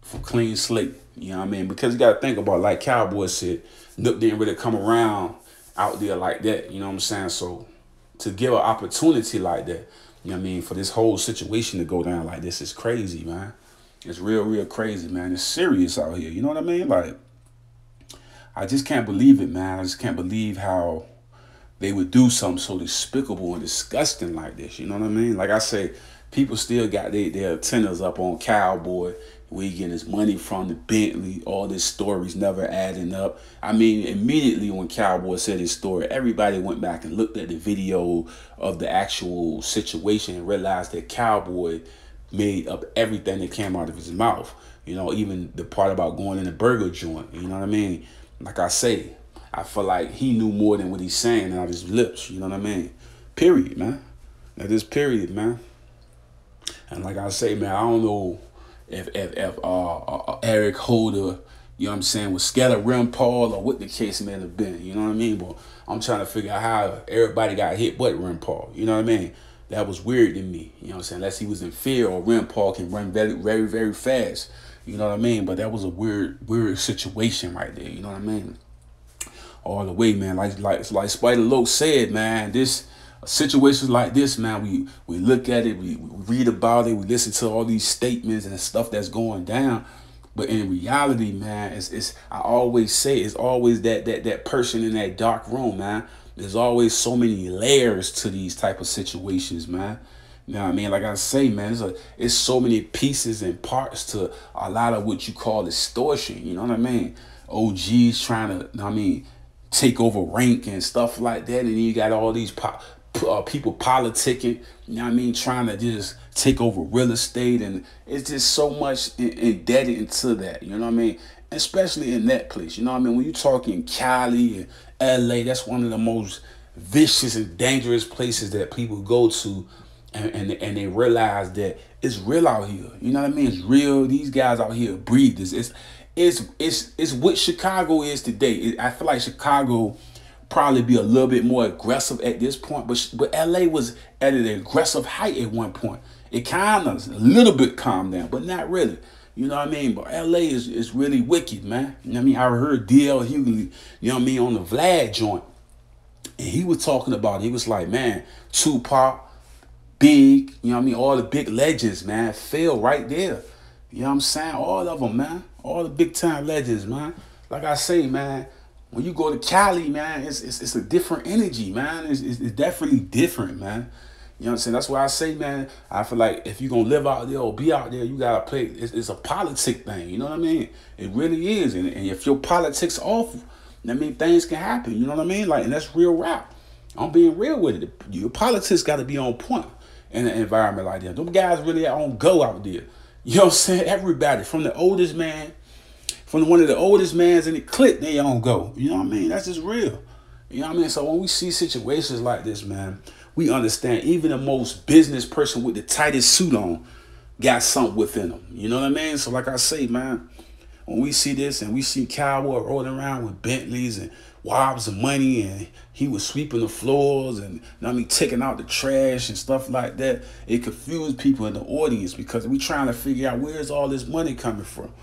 for clean slate. You know what I mean? Because you gotta think about like Cowboy said, Nook didn't really come around out there like that. You know what I'm saying? So to give an opportunity like that, you know what I mean, for this whole situation to go down like this is crazy, man. It's real, real crazy, man. It's serious out here. You know what I mean? Like, I just can't believe it, man. I just can't believe how they would do something so despicable and disgusting like this. You know what I mean? Like I say, people still got their, their antennas up on Cowboy he getting his money from the Bentley, all this stories never adding up. I mean, immediately when Cowboy said his story, everybody went back and looked at the video of the actual situation and realized that Cowboy made up everything that came out of his mouth. You know, even the part about going in the burger joint. You know what I mean? Like I say, I feel like he knew more than what he's saying out of his lips. You know what I mean? Period, man. That is period, man. And like I say, man, I don't know if if, if uh, uh, Eric Holder, you know what I'm saying, was scared of Rim Paul or what the case may have been. You know what I mean? But I'm trying to figure out how everybody got hit but Rim Paul. You know what I mean? That was weird to me. You know what I'm saying? Unless he was in fear or Rim Paul can run very, very, very fast. You know what I mean? But that was a weird, weird situation right there. You know what I mean? All the way, man. Like like like Spider Loc said, man, this situations like this, man, we we look at it, we, we read about it, we listen to all these statements and stuff that's going down. But in reality, man, it's, it's I always say it's always that that that person in that dark room, man. There's always so many layers to these type of situations, man. You know what I mean? Like I say, man, it's, a, it's so many pieces and parts to a lot of what you call extortion. You know what I mean? OGs trying to, I mean, take over rank and stuff like that. And you got all these pop, uh, people politicking, you know what I mean, trying to just take over real estate. And it's just so much indebted into that, you know what I mean? Especially in that place, you know what I mean? When you're talking Cali and LA, that's one of the most vicious and dangerous places that people go to and, and, and they realize that it's real out here. You know what I mean? It's real. These guys out here breathe this. It's it's it's it's what Chicago is today. I feel like Chicago probably be a little bit more aggressive at this point, but but LA was at an aggressive height at one point. It kind of a little bit calmed down, but not really. You know what I mean? But LA is, is really wicked, man. You know what I mean? I heard DL Hughley, you know what I mean, on the Vlad joint. And he was talking about, he was like, man, Tupac, Big, you know what I mean? All the big legends, man, fell right there. You know what I'm saying? All of them, man. All the big time legends, man. Like I say, man, when you go to Cali, man, it's it's, it's a different energy, man. It's, it's, it's definitely different, man. You know what I'm saying? That's why I say, man, I feel like if you're going to live out there or be out there, you got to play. It's, it's, a politic thing. You know what I mean? It really is. And, and if your politics off, I mean, things can happen. You know what I mean? Like, and that's real rap. I'm being real with it. Your politics got to be on point in an environment like that. Them guys really on go out there. You know what I'm saying? Everybody, from the oldest man from one of the oldest mans in the clique, they on go. You know what I mean? That's just real. You know what I mean? So when we see situations like this, man, we understand even the most business person with the tightest suit on got something within them. You know what I mean? So like I say, man, when we see this and we see Cowboy rolling around with Bentleys and wobs of money and he was sweeping the floors and I mean taking out the trash and stuff like that, it confused people in the audience because we trying to figure out where's all this money coming from.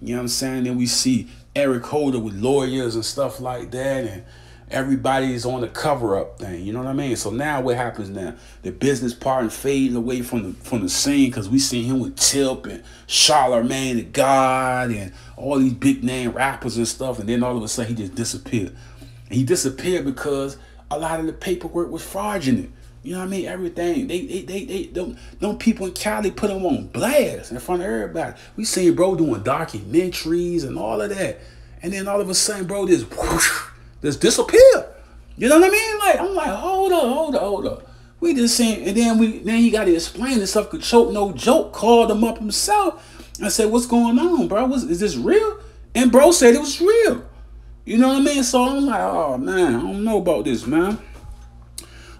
You know what I'm saying? Then we see Eric Holder with lawyers and stuff like that, and everybody's on the cover up thing. You know what I mean? So now what happens now? The business partner fading away from the from the scene because we see him with Tip and Charlemagne the God and all these big name rappers and stuff, and then all of a sudden he just disappeared. He disappeared because a lot of the paperwork was fraudulent. You know what I mean? Everything. They they they they them, them people in Cali put them on blast in front of everybody. We seen bro doing documentaries and all of that. And then all of a sudden, bro, just whoosh, just disappear. You know what I mean? Like, I'm like, hold up, hold up, hold up. We just seen, and then we then he got to explain this stuff. Could choke no joke, called him up himself. I said, "What's going on, bro? Is this real?" And bro said it was real. You know what I mean? So I'm like, "Oh man, I don't know about this, man."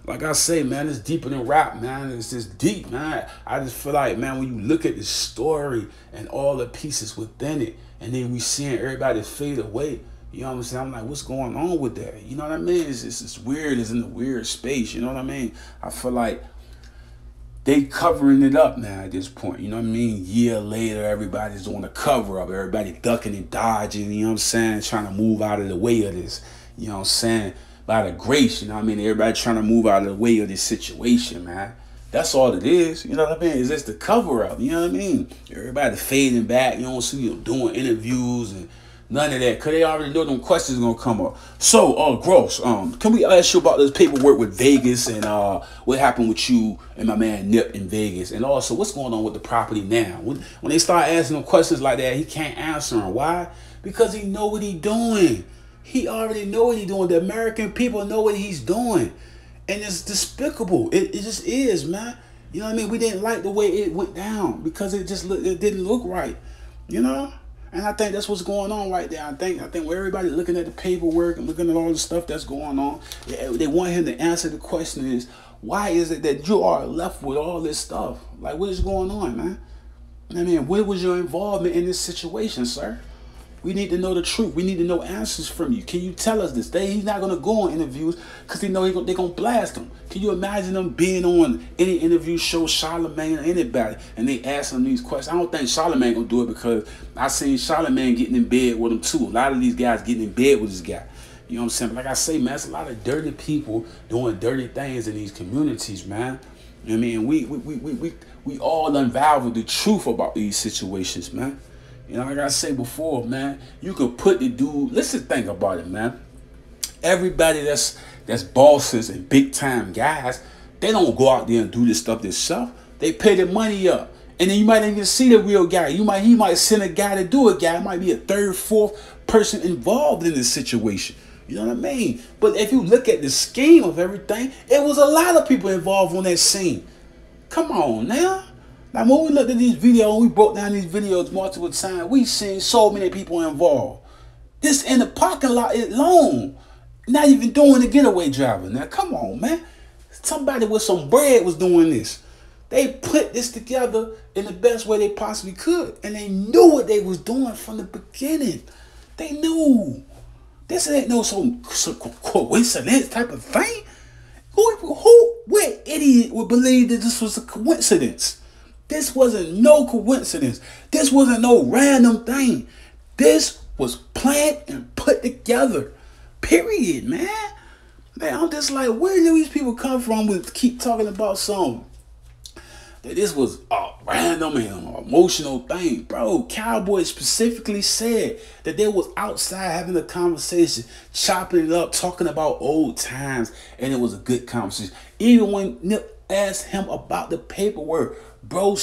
Like I say, man, it's deeper than rap, man. It's just deep, man. I just feel like, man, when you look at the story and all the pieces within it, and then we seeing everybody fade away, you know what I'm saying? I'm like, what's going on with that? You know what I mean? It's, it's, it's weird. It's in the weird space. You know what I mean? I feel like they covering it up now at this point. You know what I mean? Year later, everybody's doing a cover up. Everybody ducking and dodging, you know what I'm saying? Trying to move out of the way of this. You know what I'm saying? By the grace, you know what I mean? Everybody trying to move out of the way of this situation, man. That's all it is. You know what I mean? It's just the cover up. You know what I mean? Everybody fading back. You don't see them doing interviews and None of that, cause they already know them questions gonna come up. So, uh, Gross, um, can we ask you about this paperwork with Vegas and uh, what happened with you and my man Nip in Vegas, and also what's going on with the property now? When when they start asking him questions like that, he can't answer them. Why? Because he know what he doing. He already know what he doing. The American people know what he's doing, and it's despicable. It, it just is, man. You know what I mean? We didn't like the way it went down because it just it didn't look right. You know. And I think that's what's going on right there. I think I think where everybody looking at the paperwork and looking at all the stuff that's going on, they want him to answer the question is why is it that you are left with all this stuff? Like what is going on, man? I mean, what was your involvement in this situation, sir? We need to know the truth. We need to know answers from you. Can you tell us this? They, he's not gonna go on interviews because he know they're gonna blast him. Can you imagine them being on any interview show, Charlemagne or anybody, and they ask him these questions? I don't think Charlemagne gonna do it because I seen Charlemagne getting in bed with him too. A lot of these guys getting in bed with this guy. You know what I'm saying? Like I say, man, it's a lot of dirty people doing dirty things in these communities, man. I mean, we we we we we, we all unravel the truth about these situations, man. You know, like I say before, man, you could put the dude. Listen, think about it, man. Everybody that's that's bosses and big time guys, they don't go out there and do this stuff themselves. They pay their money up. And then you might even see the real guy. You might he might send a guy to do it. Guy it might be a third, fourth person involved in this situation. You know what I mean? But if you look at the scheme of everything, it was a lot of people involved on that scene. Come on now. Now, when we looked at these videos, we broke down these videos multiple times, we seen so many people involved. This in the parking lot alone, not even doing the getaway driver. Now, come on, man. Somebody with some bread was doing this. They put this together in the best way they possibly could, and they knew what they was doing from the beginning. They knew. This ain't no some, some coincidence type of thing. Who, who, what idiot would believe that this was a coincidence? This wasn't no coincidence. This wasn't no random thing. This was planned and put together. Period, man. Man, I'm just like, where do these people come from with keep talking about some That this was a random and emotional thing. Bro, Cowboy specifically said that they was outside having a conversation, chopping it up, talking about old times, and it was a good conversation. Even when Nip asked him about the paperwork, bro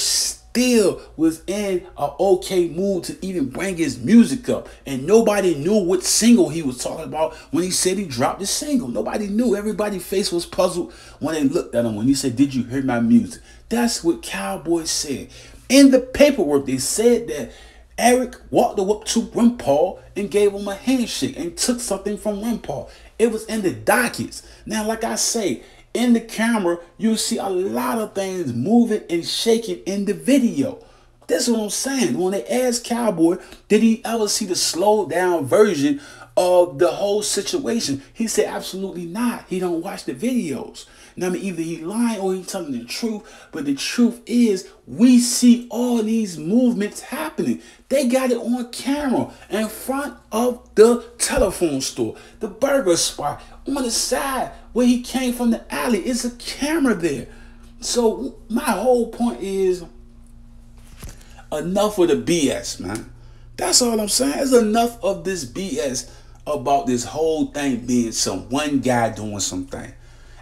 still was in a okay mood to even bring his music up. And nobody knew what single he was talking about when he said he dropped the single. Nobody knew. Everybody's face was puzzled when they looked at him when he said, Did you hear my music? That's what Cowboy said. In the paperwork, they said that Eric walked up to Ron Paul and gave him a handshake and took something from Ron Paul. It was in the dockets. Now, like I say, in the camera, you'll see a lot of things moving and shaking in the video. That's what I'm saying. When they asked Cowboy, did he ever see the slowed down version of the whole situation? He said absolutely not. He don't watch the videos. Now, I mean, either he lying or he telling the truth. But the truth is, we see all these movements happening. They got it on camera in front of the telephone store, the burger spot, on the side where he came from the alley. It's a camera there. So my whole point is enough of the BS, man. That's all I'm saying. It's enough of this BS about this whole thing being some one guy doing something.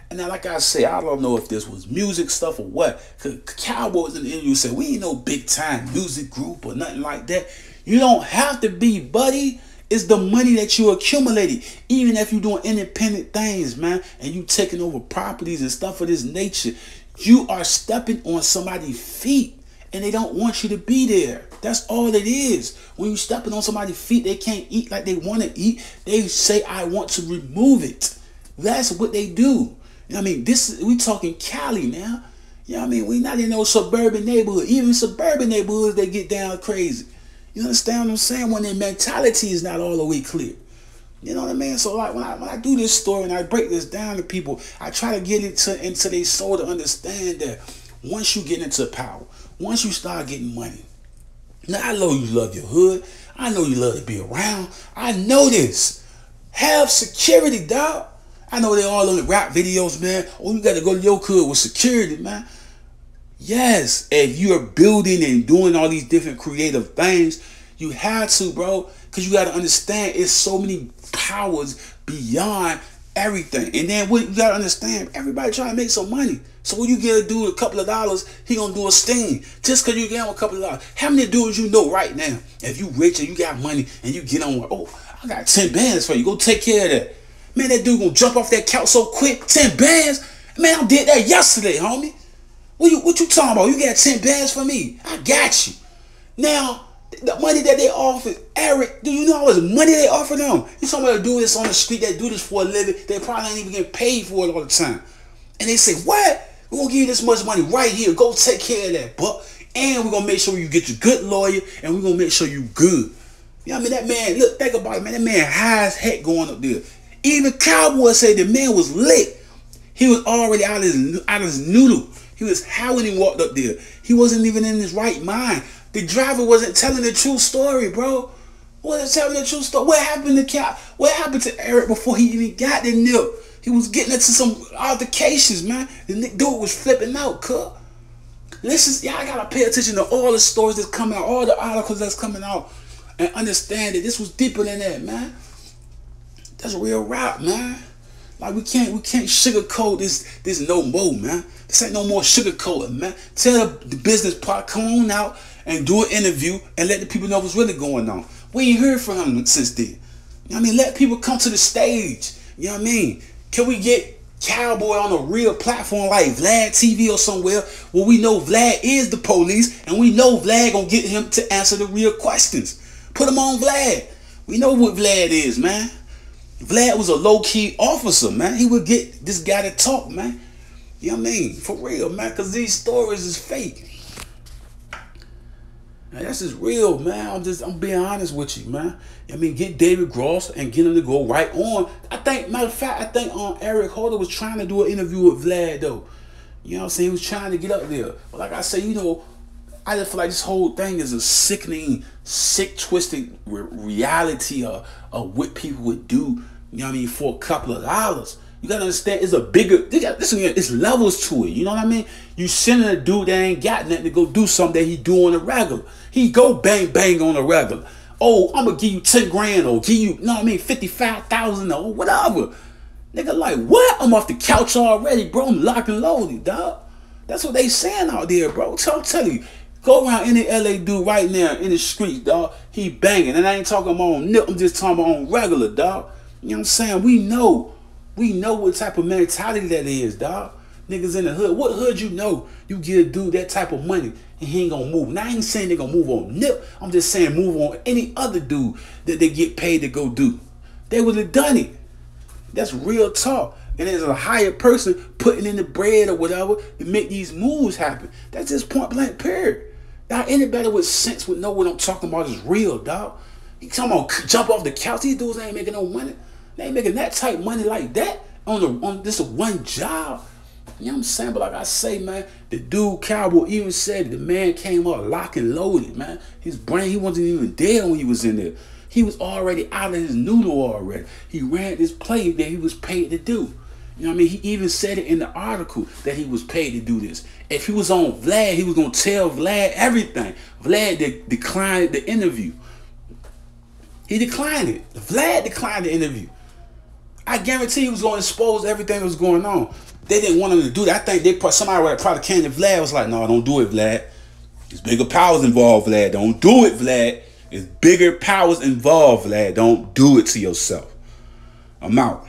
And now, like I say, I don't know if this was music stuff or what. Cause Cowboys in the interview said we ain't no big time music group or nothing like that. You don't have to be, buddy. It's the money that you accumulated. Even if you're doing independent things, man, and you taking over properties and stuff of this nature, you are stepping on somebody's feet. and they don't want you to be there. That's all it is. When you stepping on somebody's feet, they can't eat like they want to eat. They say, I want to remove it. That's what they do. I mean, this we talking Cali now. You know I mean? We not in no suburban neighborhood. Even suburban neighborhoods, they get down crazy. You understand what I'm saying? When their mentality is not all the way clear. You know what I mean? So like when I when I do this story and I break this down to people, I try to get it to into their soul to understand that once you get into power, once you start getting money, now I know you love your hood. I know you love to be around. I know this. Have security, dog. I know they all on the rap videos, man. Oh, you got to go to your hood with security, man. Yes, if you're building and doing all these different creative things, you have to, bro. Because you got to understand, it's so many powers beyond everything. And then what you gotta understand, everybody trying to make some money. So when you get a dude a couple of dollars, he gonna do a sting. Just cause you get him a couple of dollars. How many dudes you know right now? If you rich and you got money and you get on, oh, I got 10 bands for you. Go take care of that. Man, that dude gonna jump off that couch so quick. 10 bands? Man, I did that yesterday, homie. What you what you talking about? You got 10 bands for me. I got you. Now, the money that they offer, Eric, do you know how much money they offer them? You somebody to do this on the street that do this for a living, they probably ain't even getting paid for it all the time. And they say, what? We're gonna give you this much money right here. Go take care of that, but and we're gonna make sure you get your good lawyer and we're gonna make sure you good. You know what I mean? That man, look, think about it, man. That man high as heck going up there. Even Cowboy said the man was lit. He was already out of his out of his noodle. He was howling he walked up there. He wasn't even in his right mind. The driver wasn't telling the true story, bro. Wasn't telling the true story. What happened to Cap? What happened to Eric before he even got the nip? He was getting into some altercations, man. The dude was flipping out, cut. Listen, y'all gotta pay attention to all the stories that's coming out, all the articles that's coming out, and understand that this was deeper than that, man. That's real rap, man. Like we can't we can't sugarcoat this this no more, man. This ain't no more sugarcoating, man. Tell the business part, come on out and do an interview and let the people know what's really going on. We ain't heard from him since then. You know I mean? Let people come to the stage. You know what I mean? Can we get Cowboy on a real platform like Vlad TV or somewhere where we know Vlad is the police and we know Vlad gonna get him to answer the real questions. Put him on Vlad. We know what Vlad is, man. Vlad was a low-key officer, man. He would get this guy to talk, man. You know what I mean? For real, man, because these stories is fake. Now, this is real, man. I'm just I'm being honest with you, man. I mean, get David Gross and get him to go right on. I think, matter of fact, I think um, Eric Holder was trying to do an interview with Vlad though. You know what I'm saying? He was trying to get up there. But like I say, you know, I just feel like this whole thing is a sickening, sick, twisted re- reality of, of what people would do, you know what I mean, for a couple of dollars. You gotta understand, it's a bigger. Listen, it's levels to it. You know what I mean? You sending a dude that ain't got nothing to go do something that he do on a regular. He go bang bang on a regular. Oh, I'm gonna give you ten grand or give you, you know what I mean, fifty five thousand or whatever. Nigga, like what? I'm off the couch already, bro. I'm locked and loaded, dog. That's what they saying out there, bro. I'm telling you, go around any LA dude right now in the streets, dog. He banging, and I ain't talking about on nip. I'm just talking about on regular, dog. You know what I'm saying? We know we know what type of mentality that is, dog. Niggas in the hood. What hood you know you give a dude that type of money and he ain't gonna move? Now I ain't saying they gonna move on Nip. I'm just saying move on any other dude that they get paid to go do. They would have done it. That's real talk. And there's a higher person putting in the bread or whatever to make these moves happen. That's just point blank period. Now anybody with sense would know what I'm talking about is real, dog. You talking about jump off the couch? These dudes ain't making no money. They ain't making that type money like that on the on this one job. You know what I'm saying? But like I say, man, the dude Cowboy even said the man came up lock and loaded, man. His brain, he wasn't even dead when he was in there. He was already out of his noodle already. He ran this play that he was paid to do. You know what I mean? He even said it in the article that he was paid to do this. If he was on Vlad, he was gonna tell Vlad everything. Vlad de- declined the interview. He declined it. Vlad declined the interview. I guarantee he was going to expose everything that was going on. They didn't want him to do that. I think they put somebody probably came to Vlad was like, no, don't do it, Vlad. There's bigger powers involved, Vlad. Don't do it, Vlad. There's bigger powers involved, Vlad. Don't do it to yourself. I'm out.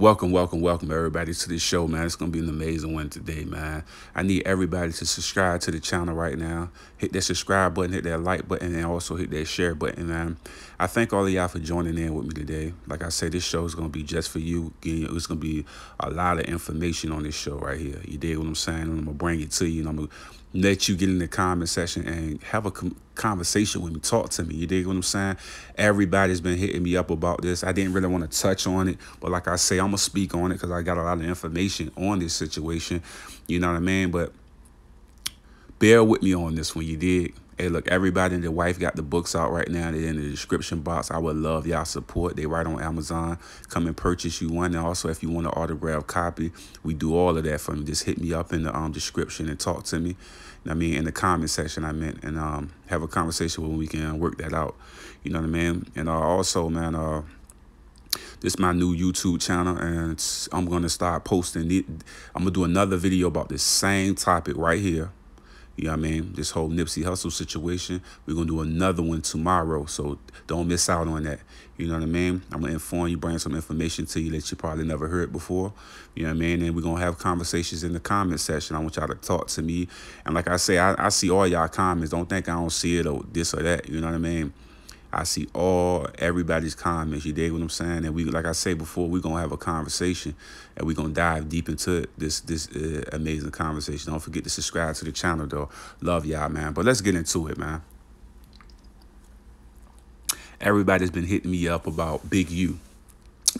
Welcome, welcome, welcome everybody to this show, man. It's gonna be an amazing one today, man. I need everybody to subscribe to the channel right now. Hit that subscribe button, hit that like button, and also hit that share button, man. I thank all of y'all for joining in with me today. Like I said, this show is gonna be just for you. It's gonna be a lot of information on this show right here. You dig what I'm saying? I'm gonna bring it to you, and I'm gonna let you get in the comment section and have a conversation with me. Talk to me. You dig what I'm saying? Everybody's been hitting me up about this. I didn't really want to touch on it, but like I say, I'm gonna speak on it because I got a lot of information on this situation. You know what I mean? But bear with me on this when you did. Hey, look, everybody and their wife got the books out right now. They're in the description box. I would love y'all support. They right on Amazon. Come and purchase you one. And also, if you want an autograph copy, we do all of that for you. Just hit me up in the um, description and talk to me. I mean, in the comment section, I meant, and um, have a conversation when we can work that out. You know what I mean? And uh, also, man, uh, this is my new YouTube channel, and I'm going to start posting it. I'm going to do another video about this same topic right here you know what I mean? This whole Nipsey Hussle situation. We're going to do another one tomorrow. So don't miss out on that. You know what I mean? I'm going to inform you, bring some information to you that you probably never heard before. You know what I mean? And we're going to have conversations in the comment section. I want y'all to talk to me. And like I say, I, I see all y'all comments. Don't think I don't see it or this or that. You know what I mean? I see all everybody's comments. You dig what I'm saying? And we, like I said before, we're gonna have a conversation, and we're gonna dive deep into this this uh, amazing conversation. Don't forget to subscribe to the channel, though. Love y'all, man. But let's get into it, man. Everybody's been hitting me up about Big U.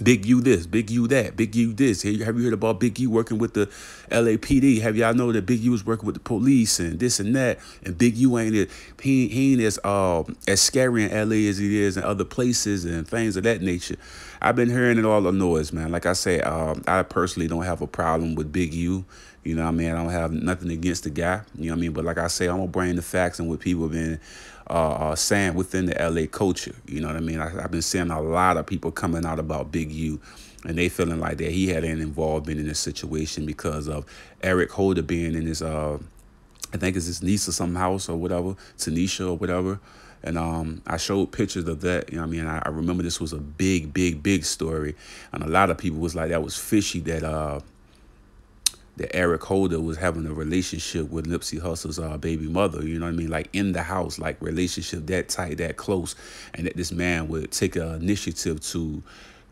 Big U this, Big U that, Big U this. Have you heard about Big U working with the LAPD? Have y'all know that Big U is working with the police and this and that? And Big U ain't it, he, he ain't as uh, as scary in LA as he is in other places and things of that nature. I've been hearing it all the noise, man. Like I say, um, I personally don't have a problem with Big U. You know what I mean? I don't have nothing against the guy. You know what I mean? But like I say, I'm gonna bring the facts and what people have been uh, uh, saying within the LA culture. You know what I mean? I, have been seeing a lot of people coming out about Big U, and they feeling like that he had an involvement in this situation because of Eric Holder being in his, uh, I think it's his niece or some house or whatever, Tanisha or whatever. And um, I showed pictures of that. You know what I mean? I, I remember this was a big, big, big story. And a lot of people was like, that was fishy that uh, that Eric Holder was having a relationship with Nipsey Hussle's uh, baby mother, you know what I mean? Like in the house, like relationship that tight, that close, and that this man would take an initiative to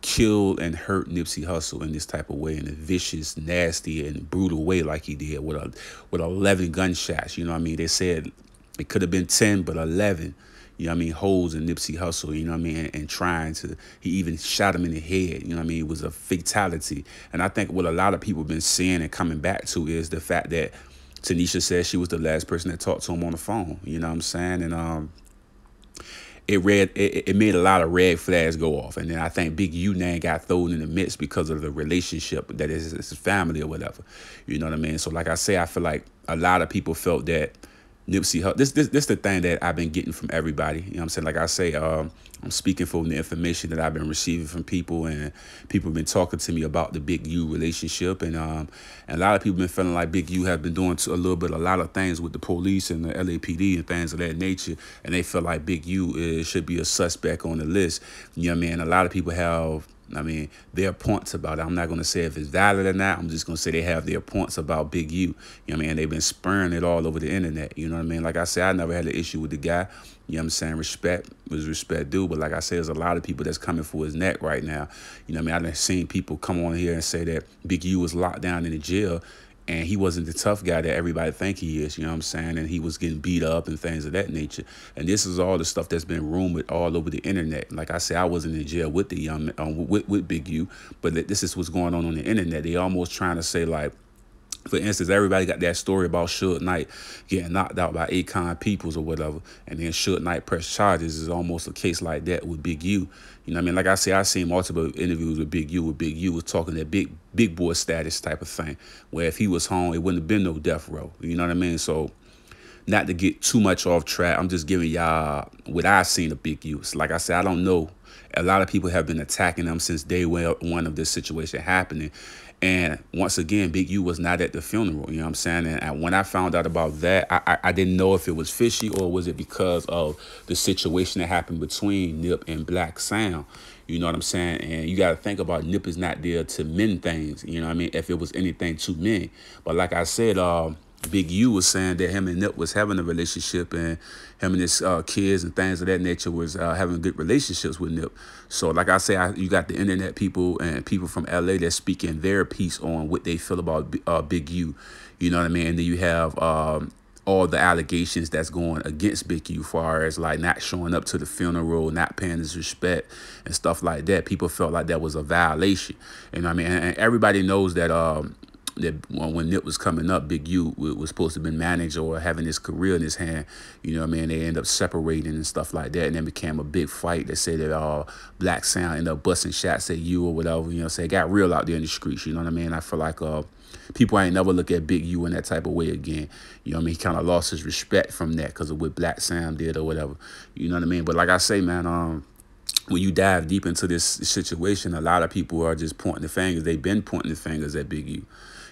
kill and hurt Nipsey Hussle in this type of way, in a vicious, nasty, and brutal way, like he did with a with eleven gunshots. You know what I mean? They said it could have been ten, but eleven you know what I mean, holes in Nipsey Hussle, you know what I mean, and, and, trying to, he even shot him in the head, you know what I mean, it was a fatality. And I think what a lot of people have been seeing and coming back to is the fact that Tanisha said she was the last person that talked to him on the phone, you know what I'm saying? And um, it read it, it made a lot of red flags go off. And then I think Big U name got thrown in the midst because of the relationship that is his family or whatever. You know what I mean? So like I say, I feel like a lot of people felt that Nipsey Hussle. This this this the thing that I've been getting from everybody. You know what I'm saying? Like I say, um, I'm speaking from the information that I've been receiving from people, and people have been talking to me about the Big U relationship, and um, and a lot of people been feeling like Big U have been doing a little bit, a lot of things with the police and the LAPD and things of that nature, and they feel like Big U is, should be a suspect on the list. You know what I mean? A lot of people have I mean, their points about it. I'm not going to say if it's valid or not. I'm just going to say they have their points about Big U. You know what I mean? They've been spurring it all over the internet. You know what I mean? Like I said, I never had an issue with the guy. You know what I'm saying? Respect was respect due. But like I said, there's a lot of people that's coming for his neck right now. You know what I mean? I've seen people come on here and say that Big U was locked down in the jail and he wasn't the tough guy that everybody think he is, you know what I'm saying? And he was getting beat up and things of that nature. And this is all the stuff that's been rumored all over the internet. Like I said, I wasn't in jail with the young um, with, with Big U, but this is what's going on on the internet. They almost trying to say like, for instance, everybody got that story about Suge Knight getting knocked out by Akon Peoples or whatever, and then Suge Knight press charges is almost a case like that with Big U. You know what I mean? Like I say, I seen multiple interviews with Big U, where Big U was talking that big big boy status type of thing, where if he was home, it wouldn't have been no death row. You know what I mean? So not to get too much off track, I'm just giving y'all what I've seen of Big Use. Like I said, I don't know. A lot of people have been attacking them since day one of this situation happening. And once again, Big U was not at the funeral. You know what I'm saying? And when I found out about that, I, I, I, didn't know if it was fishy or was it because of the situation that happened between Nip and Blacc Sam. You know what I'm saying? And you got to think about Nip is not there to mend things. You know what I mean? If it was anything to men. But like I said, uh, Big U was saying that him and Nip was having a relationship and him and his uh, kids and things of that nature was uh, having good relationships with Nip. So like I say, I, you got the internet people and people from LA that speaking their piece on what they feel about uh, Big U. You know what I mean? And then you have um, all the allegations that's going against Big U, far as like not showing up to the funeral, not paying his respect and stuff like that. People felt like that was a violation. You know what I mean? And everybody knows that um, that when Nip was coming up, Big U was supposed to have been managed or having his career in his hand. You know what I mean? They end up separating and stuff like that. And then became a big fight that said that uh, Blacc Sam ended up busting shots at you or whatever. You know, say it got real out there in the streets. You know what I mean? I feel like uh, people ain't never look at Big U in that type of way again. You know what I mean? He kind of lost his respect from that because of what Blacc Sam did or whatever. You know what I mean? But like I say, man, um, when you dive deep into this situation, a lot of people are just pointing the fingers. They've been pointing the fingers at Big U.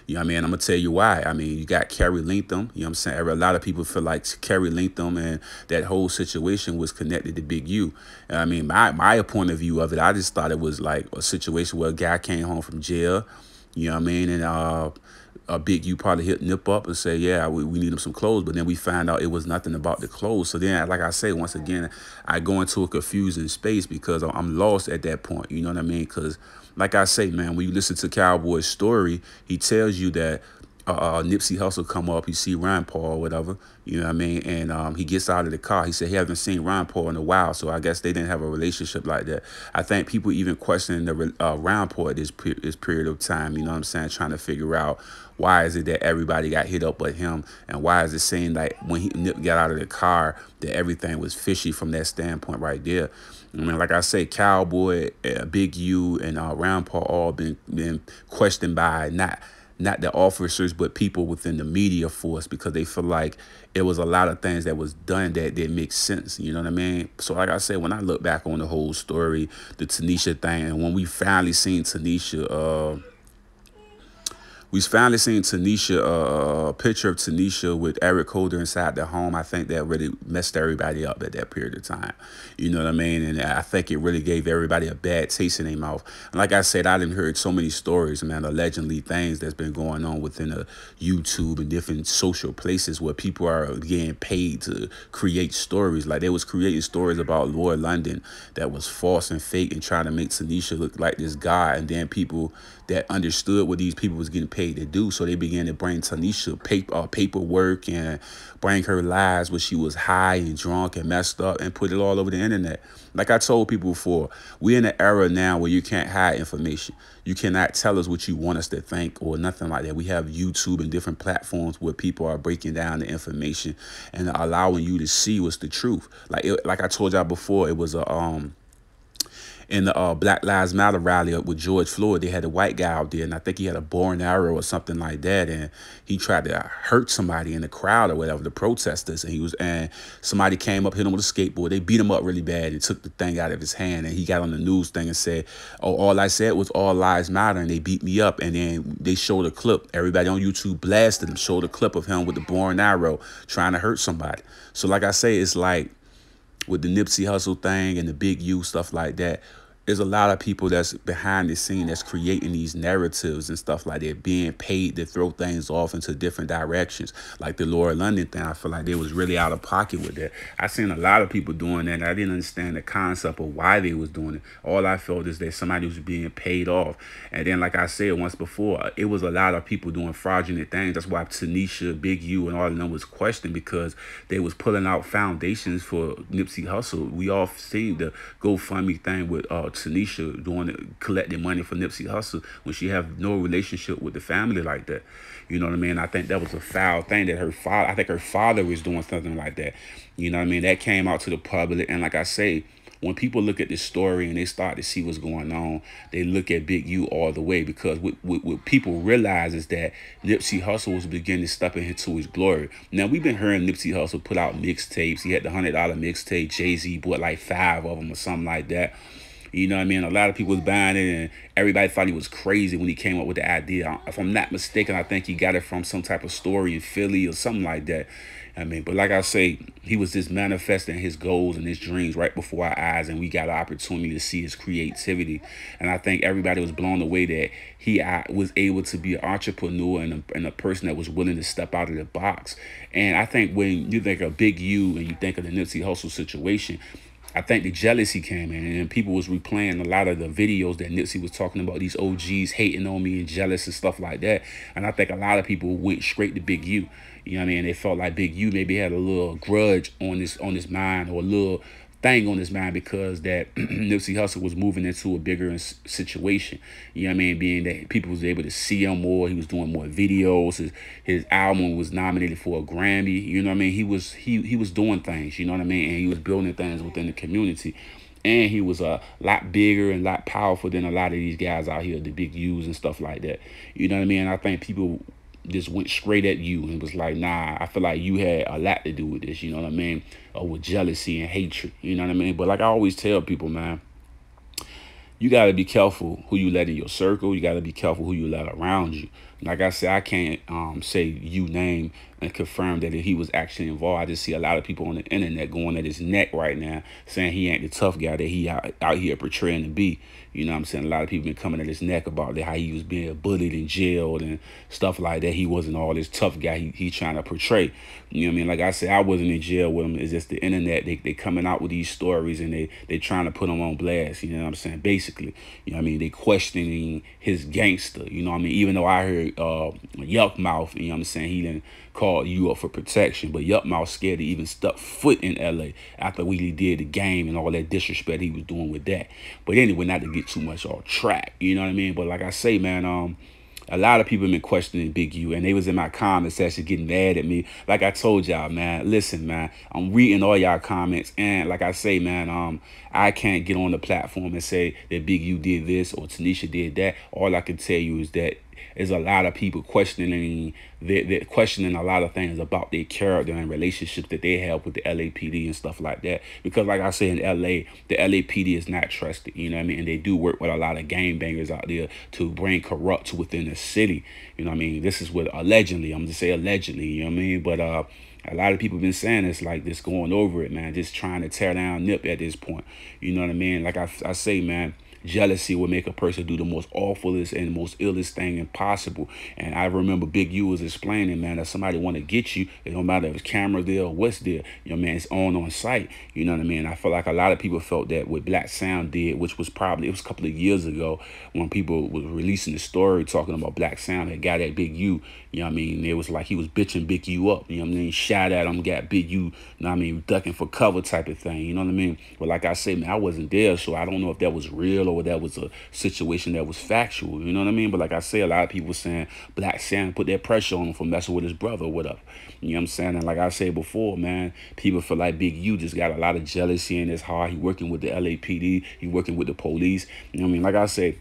You know what I mean? I'm going to tell you why. I mean, you got Kerry Linthum. You know what I'm saying? A lot of people feel like Kerry Linthum and that whole situation was connected to Big U. I mean, my, my point of view of it, I just thought it was like a situation where a guy came home from jail. You know what I mean? And uh, a big U probably hit Nip up and say, yeah, we, we need him some clothes. But then we find out it was nothing about the clothes. So then, like I say, once again, I go into a confusing space because I'm lost at that point. You know what I mean? Because like I say, man, when you listen to Cowboy's story, he tells you that uh, uh, Nipsey Hussle come up, you see Ron Paul or whatever, you know what I mean? And um, he gets out of the car. He said he hasn't seen Ron Paul in a while, so I guess they didn't have a relationship like that. I think people even questioning the uh, Ron Paul at this, per this period of time, you know what I'm saying, trying to figure out why is it that everybody got hit up but him, and why is it saying like when he Nip got out of the car that everything was fishy from that standpoint right there. I mean, like I say, Cowboy, uh, Big U, and uh, Ron Paul all been been questioned by not not the officers, but people within the media force because they feel like it was a lot of things that was done that didn't make sense. You know what I mean? So like I said, when I look back on the whole story, the Tanisha thing, and when we finally seen Tanisha, uh, we finally seen Tanisha, uh, a picture of Tanisha with Eric Holder inside the home. I think that really messed everybody up at that period of time. You know what I mean? And I think it really gave everybody a bad taste in their mouth. And like I said, I didn't heard so many stories, man, allegedly things that's been going on within the YouTube and different social places where people are getting paid to create stories. Like they was creating stories about Lauren London that was false and fake and trying to make Tanisha look like this guy. And then people that understood what these people was getting paid to do. So they began to bring Tanisha paper, uh, paperwork and bring her lies where she was high and drunk and messed up and put it all over the internet. Like I told people before, we're in an era now where you can't hide information. You cannot tell us what you want us to think or nothing like that. We have YouTube and different platforms where people are breaking down the information and allowing you to see what's the truth. Like it, like I told y'all before, it was a um in the uh, Black Lives Matter rally up with George Floyd, they had a white guy out there, and I think he had a bow and arrow or something like that, and he tried to hurt somebody in the crowd or whatever, the protesters, and he was, and somebody came up, hit him with a skateboard. They beat him up really bad and took the thing out of his hand, and he got on the news thing and said, "Oh, all I said was all lives matter," and they beat me up, and then they showed a clip. Everybody on YouTube blasted him, showed a clip of him with the bow and arrow trying to hurt somebody. So, like I say, it's like with the Nipsey Hussle thing and the Big U stuff like that there's a lot of people that's behind the scene that's creating these narratives and stuff like that, being paid to throw things off into different directions. Like the Lauren London thing, I feel like they was really out of pocket with that. I seen a lot of people doing that. I didn't understand the concept of why they was doing it. All I felt is that somebody was being paid off. And then, like I said once before, it was a lot of people doing fraudulent things. That's why Tanisha, Big U, and all of them was questioned because they was pulling out foundations for Nipsey Hussle. We all seen the GoFundMe thing with uh, Tanisha doing collecting money for Nipsey Hussle when she have no relationship with the family like that. You know what I mean? I think that was a foul thing that her father, I think her father was doing something like that. You know what I mean? That came out to the public. And like I say, when people look at this story and they start to see what's going on, they look at Big U all the way because what, what, what people realize is that Nipsey Hussle was beginning to step into his glory. Now, we've been hearing Nipsey Hussle put out mixtapes. He had the $100 mixtape. Jay-Z bought like five of them or something like that. You know what I mean? A lot of people was buying it, and everybody thought he was crazy when he came up with the idea. If I'm not mistaken, I think he got it from some type of story in Philly or something like that. I mean, but like I say, he was just manifesting his goals and his dreams right before our eyes, and we got an opportunity to see his creativity. And I think everybody was blown away that he uh, was able to be an entrepreneur and a, and a person that was willing to step out of the box. And I think when you think of Big U and you think of the Nipsey Hussle situation, I think the jealousy came in and people was replaying a lot of the videos that Nipsey was talking about these OGs hating on me and jealous and stuff like that. And I think a lot of people went straight to Big U. You know what I mean? They felt like Big U maybe had a little grudge on this on his mind or a little thing on his mind because that Nipsey Hussle was moving into a bigger situation. You know what I mean? Being that people was able to see him more, he was doing more videos. His his album was nominated for a Grammy. You know what I mean? He was he he was doing things. You know what I mean? And he was building things within the community. And he was a lot bigger and a lot powerful than a lot of these guys out here, the big U's and stuff like that. You know what I mean? I think people just went straight at you and was like, nah, I feel like you had a lot to do with this, you know what I mean? Or with jealousy and hatred, you know what I mean? But like I always tell people, man, you got to be careful who you let in your circle. You got to be careful who you let around you. Like I said, I can't um, say you name and confirm that he was actually involved. I just see a lot of people on the internet going at his neck right now, saying he ain't the tough guy that he out, out here portraying to be. You know what I'm saying? A lot of people been coming at his neck about that, how he was being bullied and jailed and stuff like that. He wasn't all this tough guy he, he trying to portray. You know what I mean? Like I said, I wasn't in jail with him. It's just the internet. They they coming out with these stories and they they trying to put him on blast. You know what I'm saying? Basically, you know what I mean? They questioning his gangster. You know what I mean? Even though I heard uh, Yukmouth, you know what I'm saying? He didn't call you up for protection, but Yukmouth scared to even step foot in LA after we did the game and all that disrespect he was doing with that. But anyway, not to get too much off track. You know what I mean? But like I say, man, um, a lot of people have been questioning Big U, and they was in my comment section getting mad at me. Like I told y'all, man, listen, man, I'm reading all y'all comments, and like I say, man, um, I can't get on the platform and say that Big U did this or Tanisha did that. All I can tell you is that is a lot of people questioning they're questioning a lot of things about their character and relationships that they have with the LAPD and stuff like that. Because like I say in LA, the LAPD is not trusted, you know what I mean? And they do work with a lot of gang bangers out there to bring corrupt within the city. You know what I mean? This is what allegedly, I'm just say allegedly, you know what I mean? But uh a lot of people been saying it's like this going over it, man, just trying to tear down Nip at this point. You know what I mean? Like I, I say, man, Jealousy will make a person do the most awfulest and most illest thing impossible. And I remember Big U was explaining, man, that somebody want to get you. It don't matter if it's camera there or what's there. You know, man, on on site. You know what I mean? I feel like a lot of people felt that what Blacc Sam did, which was probably, it was a couple of years ago when people was releasing the story talking about Blacc Sam that got that Big U. You know what I mean? It was like he was bitching Big U up. You know what I mean? Shot at him, got Big U, you know what I mean, ducking for cover type of thing. You know what I mean? But like I say, man, I wasn't there, so I don't know if that was real or that was a situation that was factual. You know what I mean? But like I say, a lot of people saying Blacc Sam put that pressure on him for messing with his brother or whatever. You know what I'm saying? And like I said before, man, people feel like Big U just got a lot of jealousy in his heart. He working with the LAPD. He working with the police. You know what I mean? Like I said,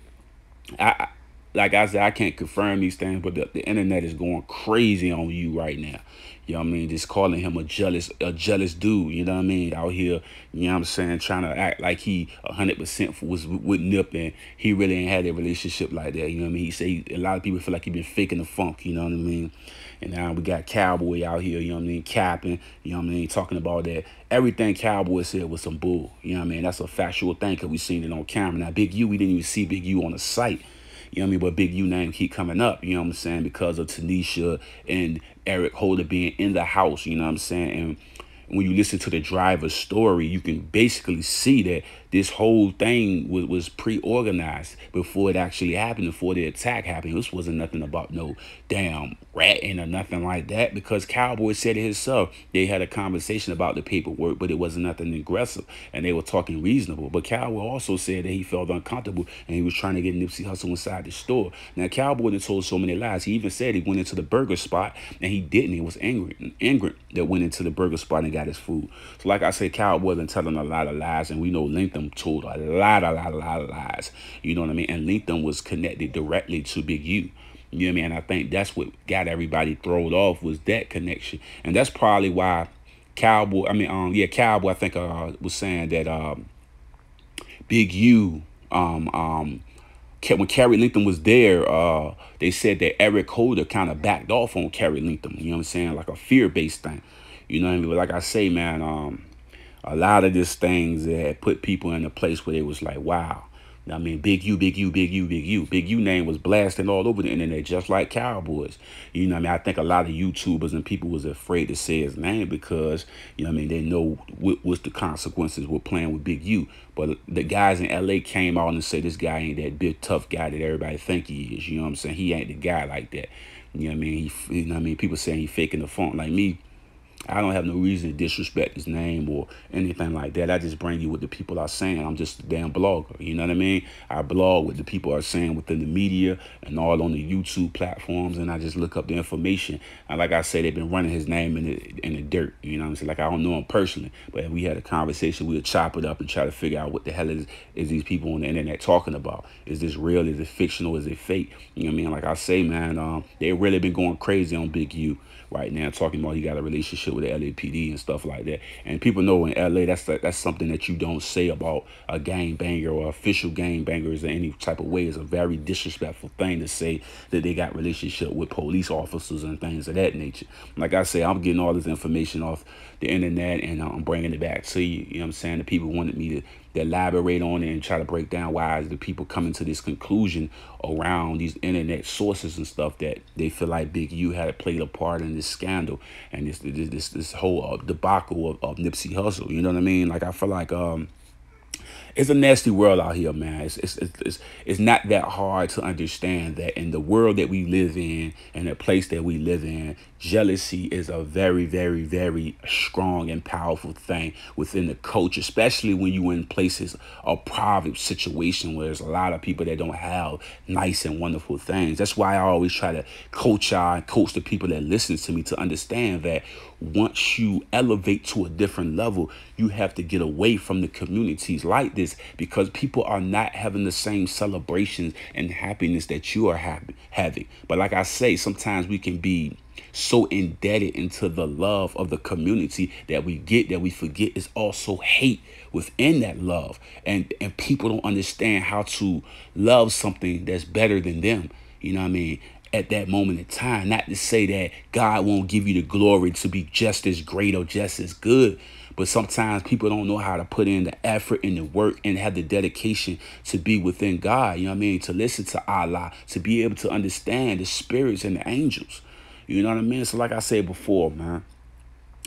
I, like I said, I can't confirm these things, but the, the internet is going crazy on you right now. You know what I mean? Just calling him a jealous, a jealous dude. You know what I mean? Out here, you know what I'm saying? Trying to act like he 100% was with Nip and he really ain't had a relationship like that. You know what I mean? He say a lot of people feel like he been faking the funk. You know what I mean? And now we got Cowboy out here. You know what I mean? Capping. You know what I mean? Talking about that. Everything Cowboy said was some bull. You know what I mean? That's a factual thing because we seen it on camera. Now, Big U, we didn't even see Big U on the site. You know what I mean? But Big U name keep coming up, you know what I'm saying? Because of Tanisha and Eric Holder being in the house, you know what I'm saying? And when you listen to the driver's story, you can basically see that this whole thing was, was pre-organized before it actually happened, before the attack happened. This wasn't nothing about no damn ratting or nothing like that because Cowboy said it himself. They had a conversation about the paperwork, but it wasn't nothing aggressive and they were talking reasonable. But Cowboy also said that he felt uncomfortable and he was trying to get Nipsey Hussle inside the store. Now Cowboy had told so many lies. He even said he went into the burger spot and he didn't. He was angry, angry that went into the burger spot and got his food. So like I said, Cowboy wasn't telling a lot of lies and we know Lathan told a lot, a lot, a lot of lies. You know what I mean? And Lathan was connected directly to Big U. You know what I mean? And I think that's what got everybody thrown off was that connection. And that's probably why Cowboy, I mean, um, yeah, Cowboy, I think uh, was saying that um, Big U, um, um, when Kerry Lathan was there, uh, they said that Eric Holder kind of backed off on Kerry Lathan. You know what I'm saying? Like a fear-based thing. You know what I mean? But like I say, man, um, a lot of these things that put people in a place where they was like, wow. I mean, Big U, Big U, Big U, Big U. Big U name was blasting all over the internet, just like Cowboys. You know I mean? I think a lot of YouTubers and people was afraid to say his name because, you know I mean, they know what, what's the consequences with playing with Big U. But the guys in LA came out and said this guy ain't that big tough guy that everybody think he is. You know what I'm saying? He ain't the guy like that. You know what I mean? He, you know what I mean? People saying he faking the funk like me. I don't have no reason to disrespect his name or anything like that. I just bring you what the people are saying. I'm just a damn blogger. You know what I mean? I blog what the people are saying within the media and all on the YouTube platforms, and I just look up the information. And like I said, they've been running his name in the in the dirt. You know what I'm saying? Like I don't know him personally, but if we had a conversation, we would chop it up and try to figure out what the hell is is these people on the internet talking about? Is this real? Is it fictional? Is it fake? You know what I mean? Like I say, man, um, they really been going crazy on Big U right now, talking about he got a relationship with the LAPD and stuff like that. And people know in LA, that's that's something that you don't say about a gang banger or official gang bangers in any type of way. It's a very disrespectful thing to say that they got relationship with police officers and things of that nature. Like I say, I'm getting all this information off the internet and I'm bringing it back to you. You know what I'm saying? The people wanted me to elaborate on it and try to break down why is the people coming to this conclusion around these internet sources and stuff that they feel like Big U had played a part in this scandal and this this this, this whole uh, debacle of, of Nipsey Hussle. You know what I mean? Like I feel like um it's a nasty world out here, man. It's, it's, it's, it's not that hard to understand that in the world that we live in and the place that we live in, jealousy is a very, very, very strong and powerful thing within the culture, especially when you're in places of private situation where there's a lot of people that don't have nice and wonderful things. That's why I always try to coach and coach the people that listen to me to understand that once you elevate to a different level, you have to get away from the communities like this because people are not having the same celebrations and happiness that you are having. But like I say, sometimes we can be so indebted into the love of the community that we get that we forget is also hate within that love and and people don't understand how to love something that's better than them you know what i mean at that moment in time. Not to say that God won't give you the glory to be just as great or just as good, but sometimes people don't know how to put in the effort and the work and have the dedication to be within God. You know what I mean? To listen to Allah, to be able to understand the spirits and the angels. You know what I mean? So, like I said before, man,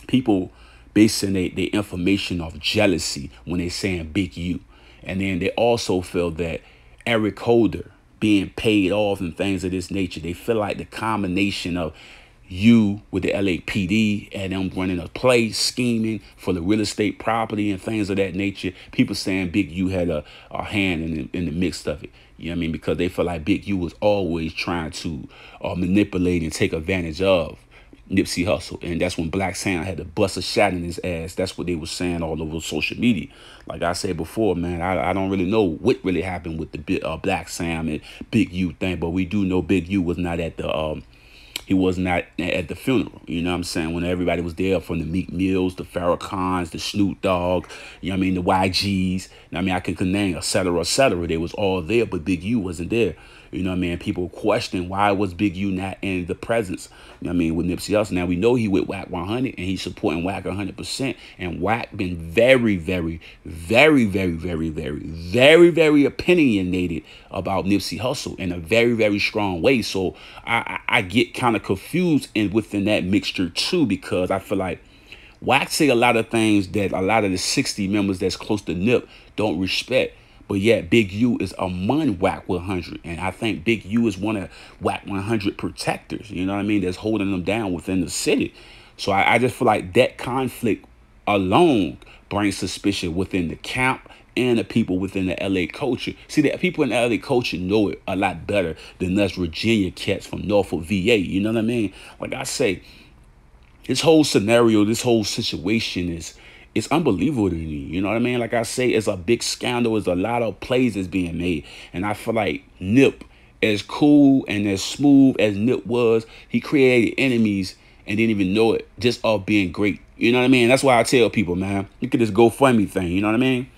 people basing their, their information off jealousy when they saying Big U. And then they also feel that Eric Holder, being paid off and things of this nature. They feel like the combination of you with the LAPD and them running a play, scheming for the real estate property and things of that nature. People saying Big U had a, a hand in the, in the mix of it. You know what I mean? Because they feel like Big U was always trying to uh, manipulate and take advantage of Nipsey Hussle. And that's when Blacc Sam had to bust a shot in his ass. That's what they were saying all over social media. Like I said before, man, I, I don't really know what really happened with the uh, Blacc Sam and Big U thing, but we do know Big U was not at the um he was not at the funeral. You know what I'm saying? When everybody was there from the Meek Mills, the Farrakhans, the Snoop Dogg, you know what I mean, the YGs, I mean, I can name, et cetera, et cetera. They was all there, but Big U wasn't there. You know what I mean? People question why was Big U not in the presence. You know what I mean? With Nipsey Hussle. Now we know he with Wack 100 and he's supporting Wack 100%. And Wack been very, very, very, very, very, very, very, very opinionated about Nipsey Hussle in a very, very strong way. So I, I, I get kind of confused in within that mixture too because I feel like Wack say a lot of things that a lot of the 60 members that's close to Nip don't respect. But yet, Big U is among Wack 100. And I think Big U is one of Wack 100 protectors, you know what I mean, that's holding them down within the city. So I, I just feel like that conflict alone brings suspicion within the camp and the people within the LA culture. See, the people in the LA culture know it a lot better than us Virginia cats from Norfolk, VA. You know what I mean? Like I say, this whole scenario, this whole situation is it's unbelievable to me. You know what I mean? Like I say, it's a big scandal. It's a lot of plays that's being made. And I feel like Nip, as cool and as smooth as Nip was, he created enemies and didn't even know it just of being great. You know what I mean? That's why I tell people, man, look at this GoFundMe thing. You know what I mean?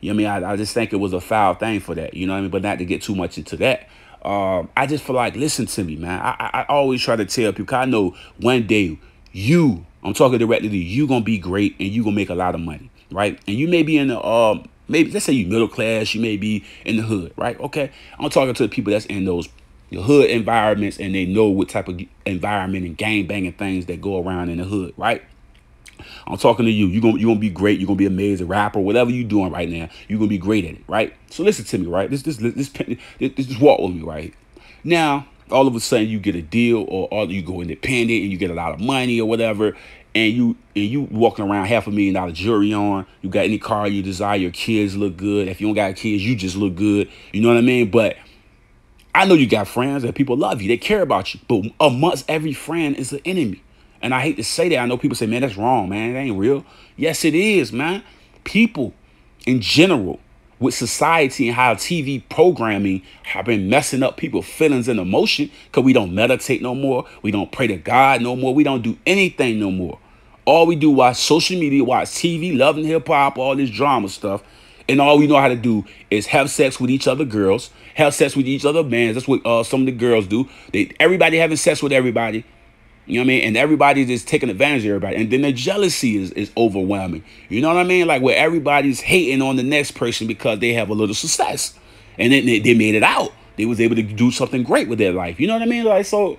You know what I mean? I, I just think it was a foul thing for that. You know what I mean? But not to get too much into that. Um, I just feel like, listen to me, man. I, I, I always try to tell people, I know one day you I'm talking directly to you. You gonna be great and you gonna make a lot of money, right? And you may be in the um maybe let's say you middle class, you may be in the hood, right? Okay. I'm talking to the people that's in those hood environments and they know what type of environment and gang banging things that go around in the hood, right? I'm talking to you. You're gonna, you gonna be great. You're gonna be amazing rapper. Whatever you're doing right now, you're gonna be great at it, right? So listen to me, right? This this this this, this, this walk with me, right? Now, all of a sudden you get a deal or, or you go independent and you get a lot of money or whatever and you and you walking around half a million dollar jewelry on you got any car you desire your kids look good. If you don't got kids you just look good. You know what i mean? But i know you got friends and people love you. They care about you. But amongst every friend is an enemy. And i hate to say that. I know people say man that's wrong man. It ain't real. Yes it is man. People in general with society and how TV programming have been messing up people's feelings and emotion because we don't meditate no more. We don't pray to God no more. We don't do anything no more. All we do watch social media, watch TV, loving hip hop, all this drama stuff. And all we know how to do is have sex with each other girls, have sex with each other men. That's what uh, some of the girls do. They everybody having sex with everybody. You know what I mean? And everybody's just taking advantage of everybody. And then the jealousy is, is overwhelming. You know what I mean? Like where everybody's hating on the next person because they have a little success. And then they, they made it out. They was able to do something great with their life. You know what I mean? Like, so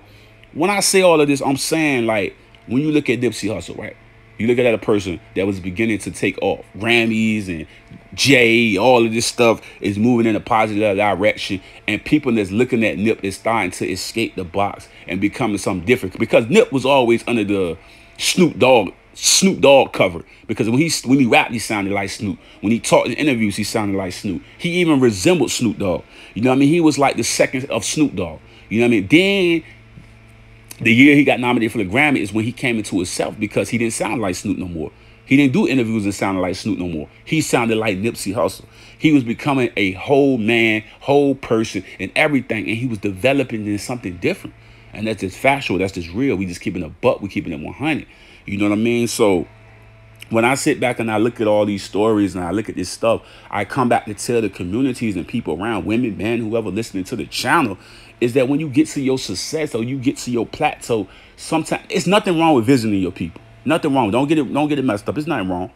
when I say all of this, I'm saying like when you look at Nipsey Hussle, right? You look at a person that was beginning to take off. Grammys and Jay, all of this stuff is moving in a positive direction. And people that's looking at Nip is starting to escape the box and becoming something different. Because Nip was always under the Snoop Dogg Snoop Dogg cover because when he when he rapped, he sounded like Snoop. When he talked in interviews, he sounded like Snoop. He even resembled Snoop Dogg. You know what I mean? He was like the second of Snoop Dogg. You know what I mean? Then the year he got nominated for the Grammy is when he came into himself because he didn't sound like Snoop no more. He didn't do interviews and sounded like Snoop no more. He sounded like Nipsey Hussle. He was becoming a whole man, whole person, and everything, and he was developing into something different. And that's just factual. That's just real. We just keeping a buck. We keeping it 100. You know what I mean? So when I sit back and I look at all these stories and I look at this stuff, I come back to tell the communities and people around, women, men, whoever listening to the channel, is that when you get to your success or you get to your plateau, sometimes it's nothing wrong with visiting your people. Nothing wrong. Don't get it. Don't get it messed up. It's nothing wrong.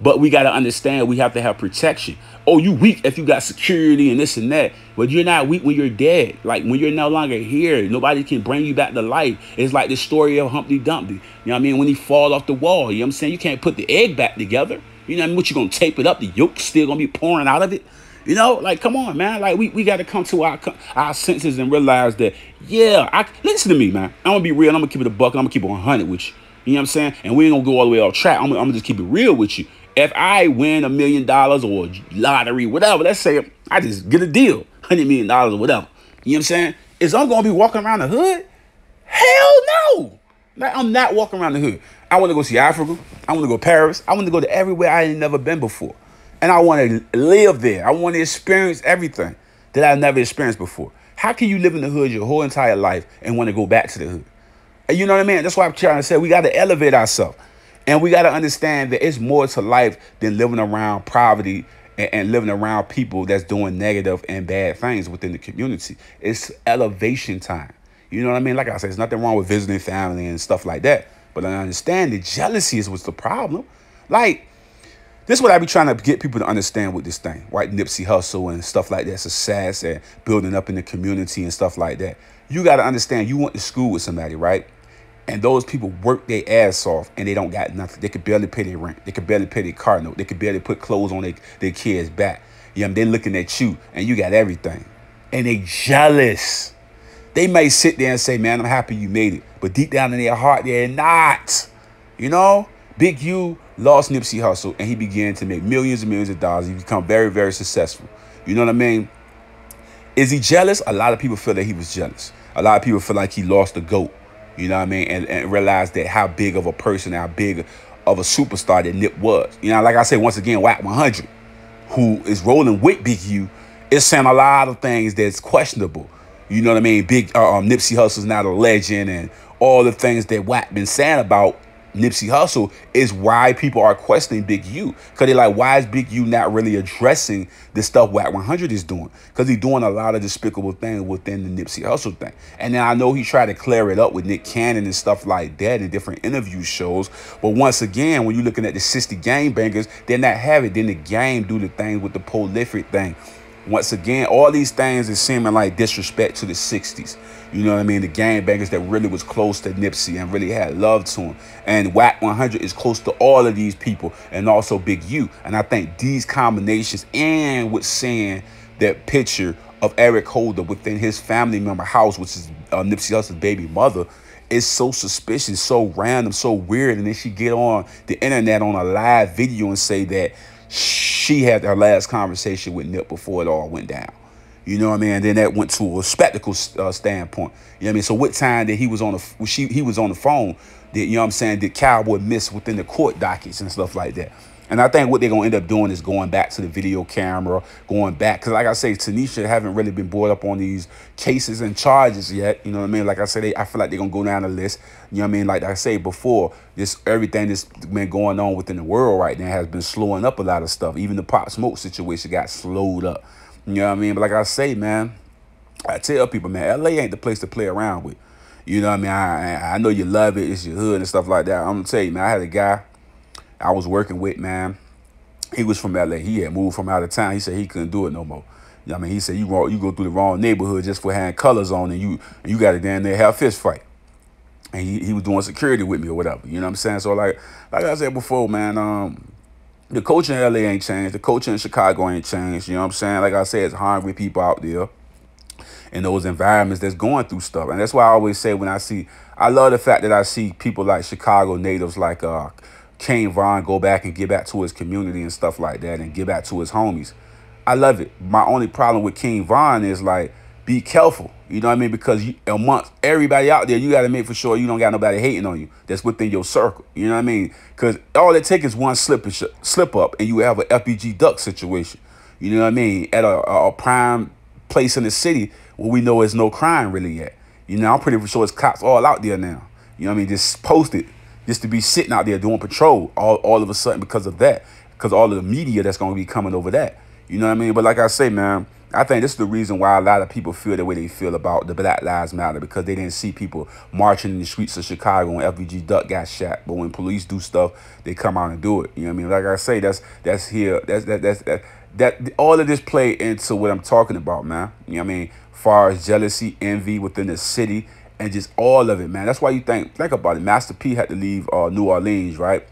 But we got to understand we have to have protection. Oh, you weak if you got security and this and that. But you're not weak when you're dead. Like when you're no longer here, nobody can bring you back to life. It's like the story of Humpty Dumpty. You know what I mean? When he fall off the wall, you know what I'm saying? You can't put the egg back together. You know what I mean? What you gonna tape it up? The yolk still gonna be pouring out of it. You know, like come on, man. Like we, we got to come to our our senses and realize that, yeah, I listen to me, man. I'm gonna be real. I'm gonna keep it a buck. I'm gonna keep it 100 with you. You know what I'm saying? And we ain't gonna go all the way off track. I'm, I'm gonna just keep it real with you. If I win a million dollars or lottery, whatever, let's say I just get a deal, hundred million dollars or whatever. You know what I'm saying? Is I'm gonna be walking around the hood? Hell no! Like, I'm not walking around the hood. I want to go see Africa. I want to go Paris. I want to go to everywhere I ain't never been before. And I want to live there. I want to experience everything that I've never experienced before. How can you live in the hood your whole entire life and want to go back to the hood? You know what I mean? That's why I'm trying to say we got to elevate ourselves. And we got to understand that it's more to life than living around poverty and, and living around people that's doing negative and bad things within the community. It's elevation time. You know what I mean? Like I said, there's nothing wrong with visiting family and stuff like that. But I understand the jealousy is what's the problem. Like, this is what I be trying to get people to understand with this thing, right? Nipsey Hussle and stuff like that, success and building up in the community and stuff like that. You got to understand, you went to school with somebody, right? And those people work their ass off and they don't got nothing. They could barely pay their rent. They could barely pay their car note. They could barely put clothes on their, their kids' back. You know, they're looking at you and you got everything. And they jealous. They may sit there and say, man, I'm happy you made it. But deep down in their heart, they're not. You know? Big U lost Nipsey Hussle and he began to make millions and millions of dollars. He become very, very successful. You know what I mean? Is he jealous? A lot of people feel that he was jealous. A lot of people feel like he lost the GOAT. You know what I mean? And, and that how big of a person, how big of a superstar that Nip was. You know, like I said, once again, Wack 100, who is rolling with Big U, is saying a lot of things that's questionable. You know what I mean? Big uh, um, Nipsey Hussle's not a legend and all the things that Wack been saying about Nipsey Hussle is why people are questioning Big U. Because they're like, why is Big U not really addressing the stuff Wack 100 is doing? Because he's doing a lot of despicable things within the Nipsey Hussle thing. And then I know he tried to clear it up with Nick Cannon and stuff like that in different interview shows. But once again, when you're looking at the 60 game bangers, they're not having. it. Then the game do the thing with the prolific thing. Once again, all these things is seeming like disrespect to the 60s. You know what I mean? The gang bangers that really was close to Nipsey and really had love to him. And Wack 100 is close to all of these people and also Big U. And I think these combinations and with seeing that picture of Eric Holder within his family member house, which is uh, Nipsey Hussle's baby mother, is so suspicious, so random, so weird. And then she get on the internet on a live video and say that she had her last conversation with Nip before it all went down. You know what I mean? And then that went to a spectacle uh, standpoint. You know what I mean? So what time that he was on the she he was on the phone? That you know what I'm saying? Did Cowboy miss within the court dockets and stuff like that? And I think what they're gonna end up doing is going back to the video camera, going back because, like I say, Tanisha haven't really been brought up on these cases and charges yet. You know what I mean? Like I said, they, I feel like they're gonna go down the list. You know what I mean? Like I say before, this everything that's been going on within the world right now has been slowing up a lot of stuff. Even the Pop Smoke situation got slowed up. You know what I mean? But like I say, man, I tell people, man, LA ain't the place to play around with. You know what I mean? I I know you love it. It's your hood and stuff like that. I'm gonna tell you, man. I had a guy I was working with, man. He was from LA. He had moved from out of town. He said he couldn't do it no more. You I mean, he said you go, you go through the wrong neighborhood just for having colors on, and you and you got to down there have fist fight. And he, he was doing security with me or whatever. You know what I'm saying? So like like I said before, man. Um, the coaching in LA ain't changed. The coaching in Chicago ain't changed. You know what I'm saying? Like I said, it's hungry people out there in those environments that's going through stuff. And that's why I always say when I see, I love the fact that I see people like Chicago natives like uh, King Von go back and get back to his community and stuff like that and get back to his homies. I love it. My only problem with King Von is like, be careful. You know what I mean? Because you, amongst everybody out there, you got to make for sure you don't got nobody hating on you. That's within your circle. You know what I mean? Because all it takes is one slip slip up, and you have an FBG duck situation. You know what I mean? At a, a prime place in the city where we know there's no crime really yet. You know, I'm pretty sure it's cops all out there now. You know what I mean? Just posted just to be sitting out there doing patrol all, all of a sudden because of that. Because all of the media that's going to be coming over that. You know what I mean? But like I say, man, I think this is the reason why a lot of people feel the way they feel about the Black Lives Matter because they didn't see people marching in the streets of Chicago when FBG Duck got shot. But when police do stuff, they come out and do it. You know what I mean? Like I say, that's that's here. That's that that's that that all of this play into what I'm talking about, man. You know what I mean? Far as jealousy, envy within the city, and just all of it, man. That's why you think think about it. Master P had to leave uh, New Orleans, right?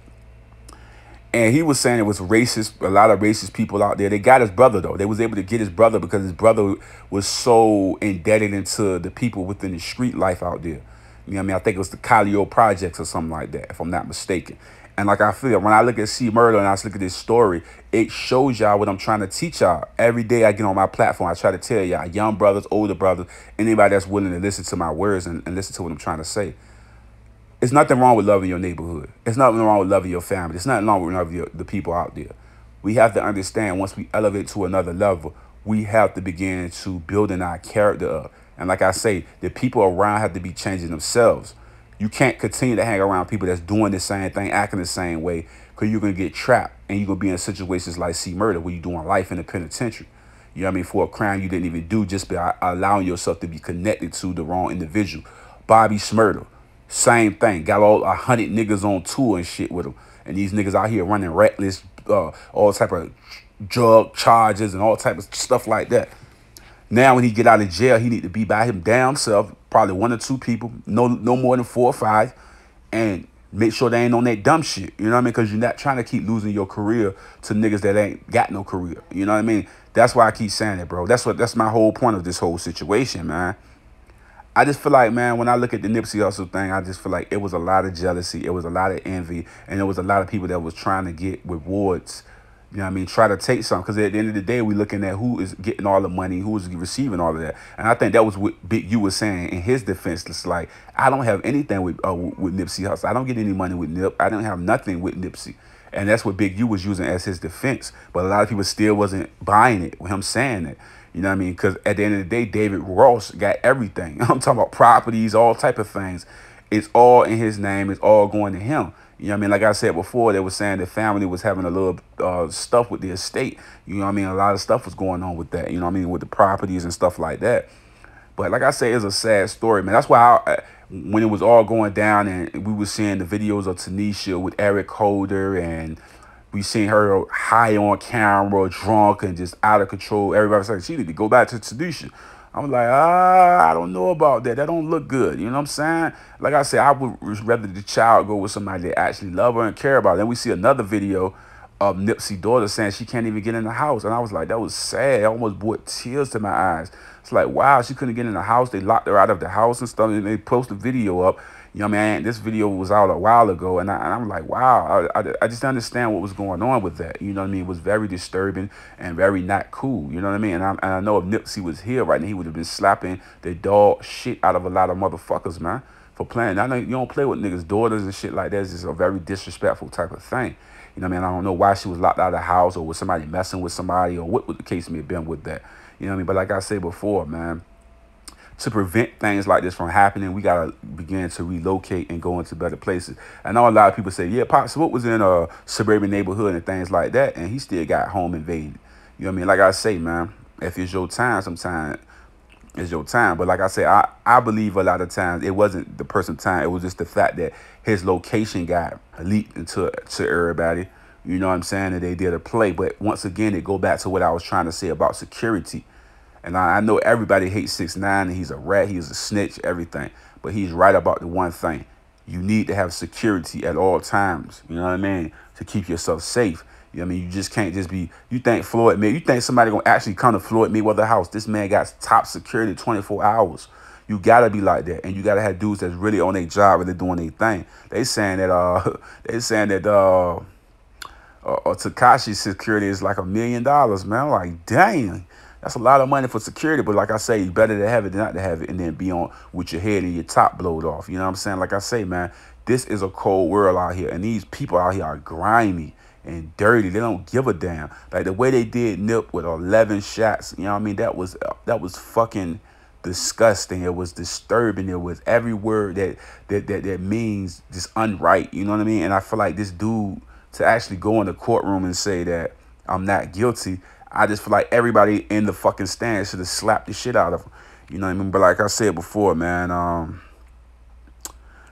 And he was saying it was racist, a lot of racist people out there. They got his brother though. They was able to get his brother because his brother was so indebted into the people within the street life out there. You know what I mean? I think it was the Calliope Projects or something like that, if I'm not mistaken. And like I feel, when I look at C Murder and I look at this story, it shows y'all what I'm trying to teach y'all. Every day I get on my platform, I try to tell y'all, young brothers, older brothers, anybody that's willing to listen to my words and, and listen to what I'm trying to say. It's nothing wrong with loving your neighborhood. It's nothing wrong with loving your family. It's nothing wrong with loving your, the people out there. We have to understand once we elevate to another level, we have to begin to building our character up. And like I say, the people around have to be changing themselves. You can't continue to hang around people that's doing the same thing, acting the same way, because you're gonna get trapped and you're gonna be in situations like C murder where you're doing life in the penitentiary. You know what I mean? For a crime you didn't even do just by allowing yourself to be connected to the wrong individual. Bobby Shmurda. Same thing. Got all a hundred niggas on tour and shit with him. And these niggas out here running reckless, uh, all type of drug charges and all type of stuff like that. Now when he get out of jail, he need to be by him damn self, probably one or two people, no no more than four or five. and make sure they ain't on that dumb shit. You know what I mean? Because you're not trying to keep losing your career to niggas that ain't got no career. You know what I mean? That's why I keep saying it, bro. That's what that's my whole point of this whole situation, man. I just feel like, man, when I look at the Nipsey Hussle thing, I just feel like it was a lot of jealousy, it was a lot of envy, and there was a lot of people that was trying to get rewards you know what I mean? Try to take some because at the end of the day, we're looking at who is getting all the money, who is receiving all of that. And I think that was what Big U was saying in his defense. It's like I don't have anything with uh, with Nipsey Hussle. I don't get any money with Nip. I don't have nothing with Nipsey. And that's what Big U was using as his defense. But a lot of people still wasn't buying it with him saying it. You know what I mean? Because at the end of the day, David Gross got everything. I'm talking about properties, all type of things. It's all in his name. It's all going to him. You know what I mean? Like I said before, they were saying the family was having a little uh, stuff with the estate. You know what I mean? A lot of stuff was going on with that. You know what I mean? With the properties and stuff like that. But like I say, it's a sad story, man. That's why I, when it was all going down and we were seeing the videos of Tanisha with Eric Holder and we seen her high on camera, drunk and just out of control. Everybody was like, she need to go back to Tanisha. I'm like, ah, I don't know about that. That don't look good. You know what I'm saying? Like I said, I would rather the child go with somebody that actually love her and care about her. Then we see another video of Nipsey daughter saying she can't even get in the house. And I was like, that was sad. It almost brought tears to my eyes. It's like, wow, she couldn't get in the house. They locked her out of the house and stuff. And they post a video up. You know what I mean? This video was out a while ago, and, I, am like, wow, I, I, I, just understand what was going on with that. You know what I mean? It was very disturbing and very not cool. You know what I mean? And I, and I know if Nipsey was here right now, he would have been slapping the dog shit out of a lot of motherfuckers, man, for playing. I know you don't play with niggas' daughters and shit like that. It's just a very disrespectful type of thing. You know what I mean? I don't know why she was locked out of the house or was somebody messing with somebody or what the case may have been with that. You know what I mean? But like I said before, man, to prevent things like this from happening, we gotta begin to relocate and go into better places. I know a lot of people say, yeah, Pop Smoke was in a suburban neighborhood and things like that, and he still got home invaded. You know what I mean? Like I say, man, if it's your time, sometimes it's your time. But like I say, I, I believe a lot of times it wasn't the person's time. It was just the fact that his location got leaked into to everybody. You know what I'm saying? And they did a play. But once again, it go back to what I was trying to say about security and I, I know everybody hates six nine, and he's a rat, he's a snitch, everything. But he's right about the one thing. You need to have security at all times. You know what I mean? To keep yourself safe. You know what I mean? You just can't just be, you think Floyd May, you think somebody gonna actually come to Floyd Mayweather house. This man got top security 24 hours. You gotta be like that. And you gotta have dudes that's really on their job and they're doing their thing. They saying that uh they saying that uh uh, uh security is like a million dollars, man. Like, dang. That's a lot of money for security, but like I say, it's better to have it than not to have it and then be on with your head and your top blowed off. You know what I'm saying? Like I say, man, this is a cold world out here, and these people out here are grimy and dirty. They don't give a damn. Like the way they did Nip with 11 shots, you know what I mean? That was uh, that was fucking disgusting. It was disturbing. It was every word that that that, that means just unright. You know what I mean? And I feel like this dude to actually go in the courtroom and say that I'm not guilty I just feel like everybody in the fucking stand should have slapped the shit out of him. You know what I mean? But like I said before, man, um,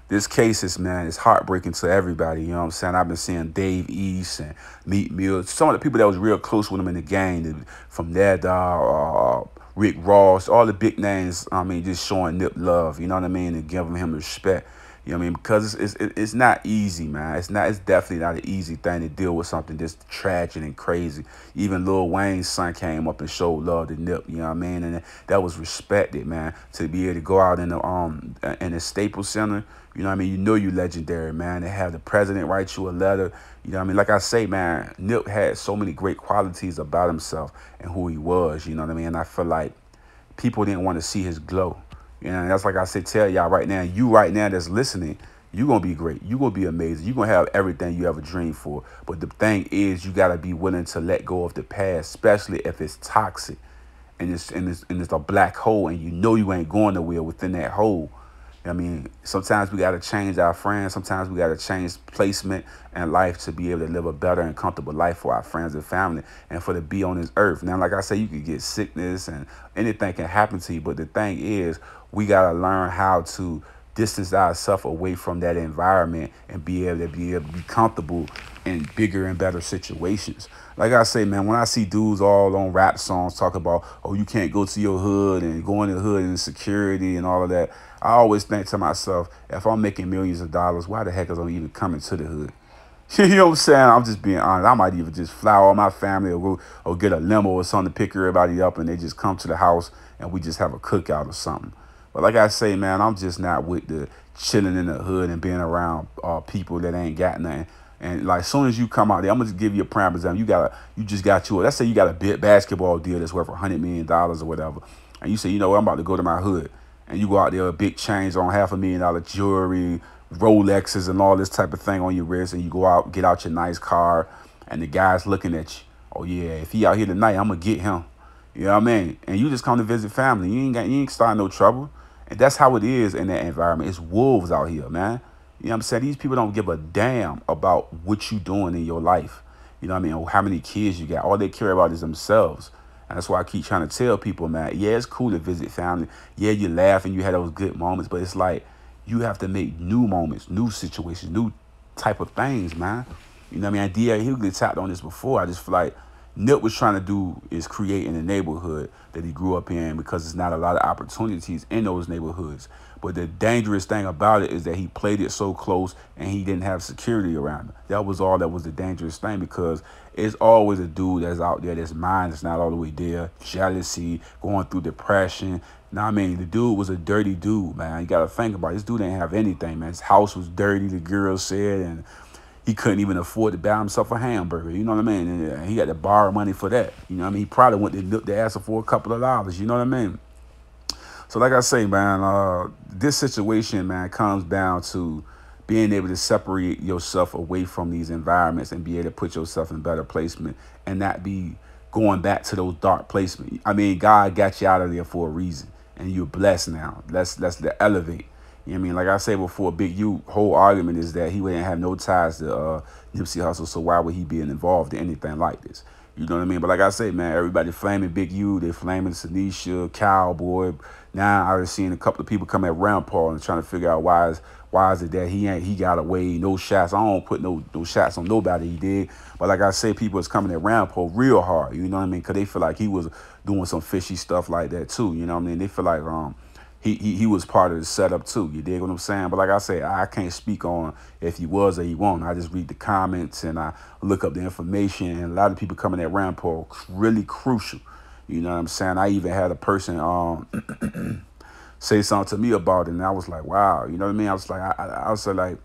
this case is, man, it's heartbreaking to everybody. You know what I'm saying? I've been seeing Dave East and Meek Mills, some of the people that was real close with him in the game, from that, uh, Rick Ross, all the big names, I mean, just showing Nip love, you know what I mean, and giving him respect. You know what I mean? Because it's, it's, it's not easy, man. It's not. It's definitely not an easy thing to deal with something this tragic and crazy. Even Lil Wayne's son came up and showed love to Nip. You know what I mean? And that was respected, man. To be able to go out in the um in the Staples Center. You know what I mean? You know you legendary, man. To have the president write you a letter. You know what I mean? Like I say, man, Nip had so many great qualities about himself and who he was. You know what I mean? And I feel like people didn't want to see his glow. Know, that's like I said, tell y'all right now, you right now that's listening, you're gonna be great. You're gonna be amazing. You're gonna have everything you ever dreamed for. But the thing is you gotta be willing to let go of the past, especially if it's toxic and it's and it's and it's a black hole and you know you ain't going nowhere within that hole. I mean, sometimes we got to change our friends. Sometimes we got to change placement and life to be able to live a better and comfortable life for our friends and family and for to be on this earth. Now, like I say, you could get sickness and anything can happen to you. But the thing is, we got to learn how to distance ourselves away from that environment and be able to be able to be comfortable in bigger and better situations. Like I say, man, when I see dudes all on rap songs talk about, oh, you can't go to your hood and go in the hood and security and all of that, I always think to myself, if I'm making millions of dollars, why the heck is I even coming to the hood? you know what I'm saying? I'm just being honest. I might even just fly all my family or go, or get a limo or something to pick everybody up and they just come to the house and we just have a cookout or something. But like I say, man, I'm just not with the chilling in the hood and being around uh, people that ain't got nothing. And like, as soon as you come out there, I'm gonna give you a prime example. You got, you just got your, let's say you got a big basketball deal that's worth a hundred million dollars or whatever, and you say, you know, what, I'm about to go to my hood, and you go out there, big chains on half a million dollar jewelry, Rolexes, and all this type of thing on your wrist, and you go out, get out your nice car, and the guy's looking at you. Oh yeah, if he out here tonight, I'm gonna get him. You know what I mean? And you just come to visit family. You ain't got, you ain't starting no trouble. And that's how it is in that environment. It's wolves out here, man. You know what I'm saying? These people don't give a damn about what you doing in your life. You know what I mean? Or how many kids you got. All they care about is themselves. And that's why I keep trying to tell people, man, yeah, it's cool to visit family. Yeah, you laugh and you had those good moments, but it's like you have to make new moments, new situations, new type of things, man. You know what I mean? D.L. Hughley tapped on this before. I just feel like Nip was trying to do is create in the neighborhood that he grew up in because there's not a lot of opportunities in those neighborhoods. But the dangerous thing about it is that he played it so close and he didn't have security around him. That was all that was the dangerous thing because it's always a dude that's out there that's mind is not all the way there. Jealousy, going through depression. Now I mean the dude was a dirty dude, man. You gotta think about it. This dude didn't have anything, man. His house was dirty, the girl said, and he couldn't even afford to buy himself a hamburger. You know what I mean? And uh, he had to borrow money for that. You know what I mean? He probably went to look to ask for a couple of dollars. You know what I mean? So like I say, man, uh, this situation, man, comes down to being able to separate yourself away from these environments and be able to put yourself in better placement and not be going back to those dark placements. I mean, God got you out of there for a reason, and you're blessed now. Let's let's elevate. You know I mean? Like I said before, Big U whole argument is that he wouldn't have no ties to uh, Nipsey Hussle, so why would he be involved in anything like this? You know what I mean? But like I say, man, everybody flaming Big U, they flaming Tanisha, Cowboy. Now I have seen a couple of people come at Rand Paul and trying to figure out why is why is it that he ain't he got away, no shots. I don't put no no shots on nobody he did. But like I say, people is coming at Rand Paul real hard. You know what I mean? Cause they feel like he was doing some fishy stuff like that too. You know what I mean? They feel like um he, he, he was part of the setup too. You dig what I'm saying? But like I say, I can't speak on if he was or he won't. I just read the comments and I look up the information. And a lot of people coming at Rand Paul really crucial. You know what I'm saying? I even had a person um say something to me about it, and I was like, wow. You know what I mean? I was like, I, I, I was like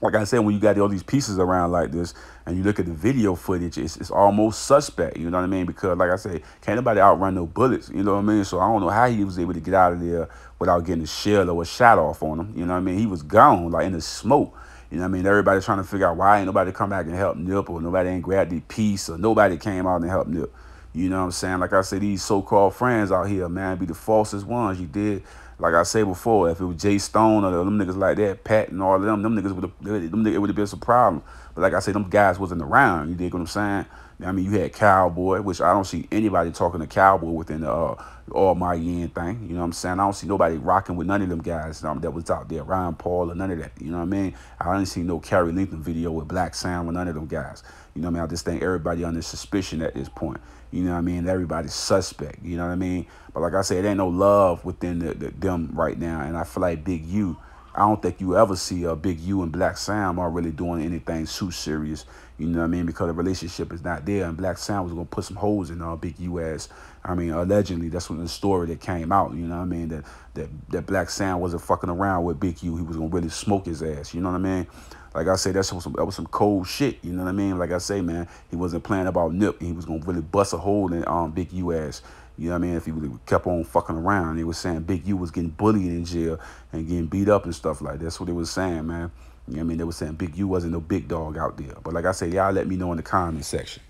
like I said, when you got all these pieces around like this and you look at the video footage, it's, it's almost suspect, you know what I mean? Because like I said, can't nobody outrun no bullets, you know what I mean? So I don't know how he was able to get out of there without getting a shell or a shot off on him, you know what I mean? He was gone, like in the smoke. You know what I mean? Everybody's trying to figure out why ain't nobody come back and help Nip or nobody ain't grabbed the piece or nobody came out and helped Nip. You know what I'm saying? Like I said, these so-called friends out here, man, be the falsest ones. You did like I said before, if it was J. Stone or them niggas like that, Pat and all of them, them niggas would have, them it would have been some problem. But like I said, them guys wasn't around. You dig what I'm saying? I mean, you had Cowboy, which I don't see anybody talking to Cowboy within the uh, All Money In thing. You know what I'm saying? I don't see nobody rocking with none of them guys um, that was out there, Ryan Paul or none of that. You know what I mean? I didn't see no Carrie Linton video with Blacc Sam with none of them guys. You know what I mean? I just think everybody under suspicion at this point. You know what I mean? Everybody's suspect. You know what I mean? But like I said, there ain't no love within the, the, them right now. And I feel like Big U, I don't think you ever see a Big U and Blacc Sam are really doing anything too serious. You know what I mean? Because the relationship is not there. And Blacc Sam was going to put some holes in uh, Big U ass. I mean, allegedly, that's when the story that came out. You know what I mean? That, that, that Blacc Sam wasn't fucking around with Big U. He was going to really smoke his ass. You know what I mean? Like I say, that's some, that was some cold shit. You know what I mean? Like I say, man, he wasn't playing about Nip. He was gonna really bust a hole in um Big U ass. You know what I mean? If he really kept on fucking around, he was saying Big U was getting bullied in jail and getting beat up and stuff like that. That's what they was saying, man. You know what I mean? They were saying Big U wasn't no big dog out there. But like I said, y'all let me know in the comment section.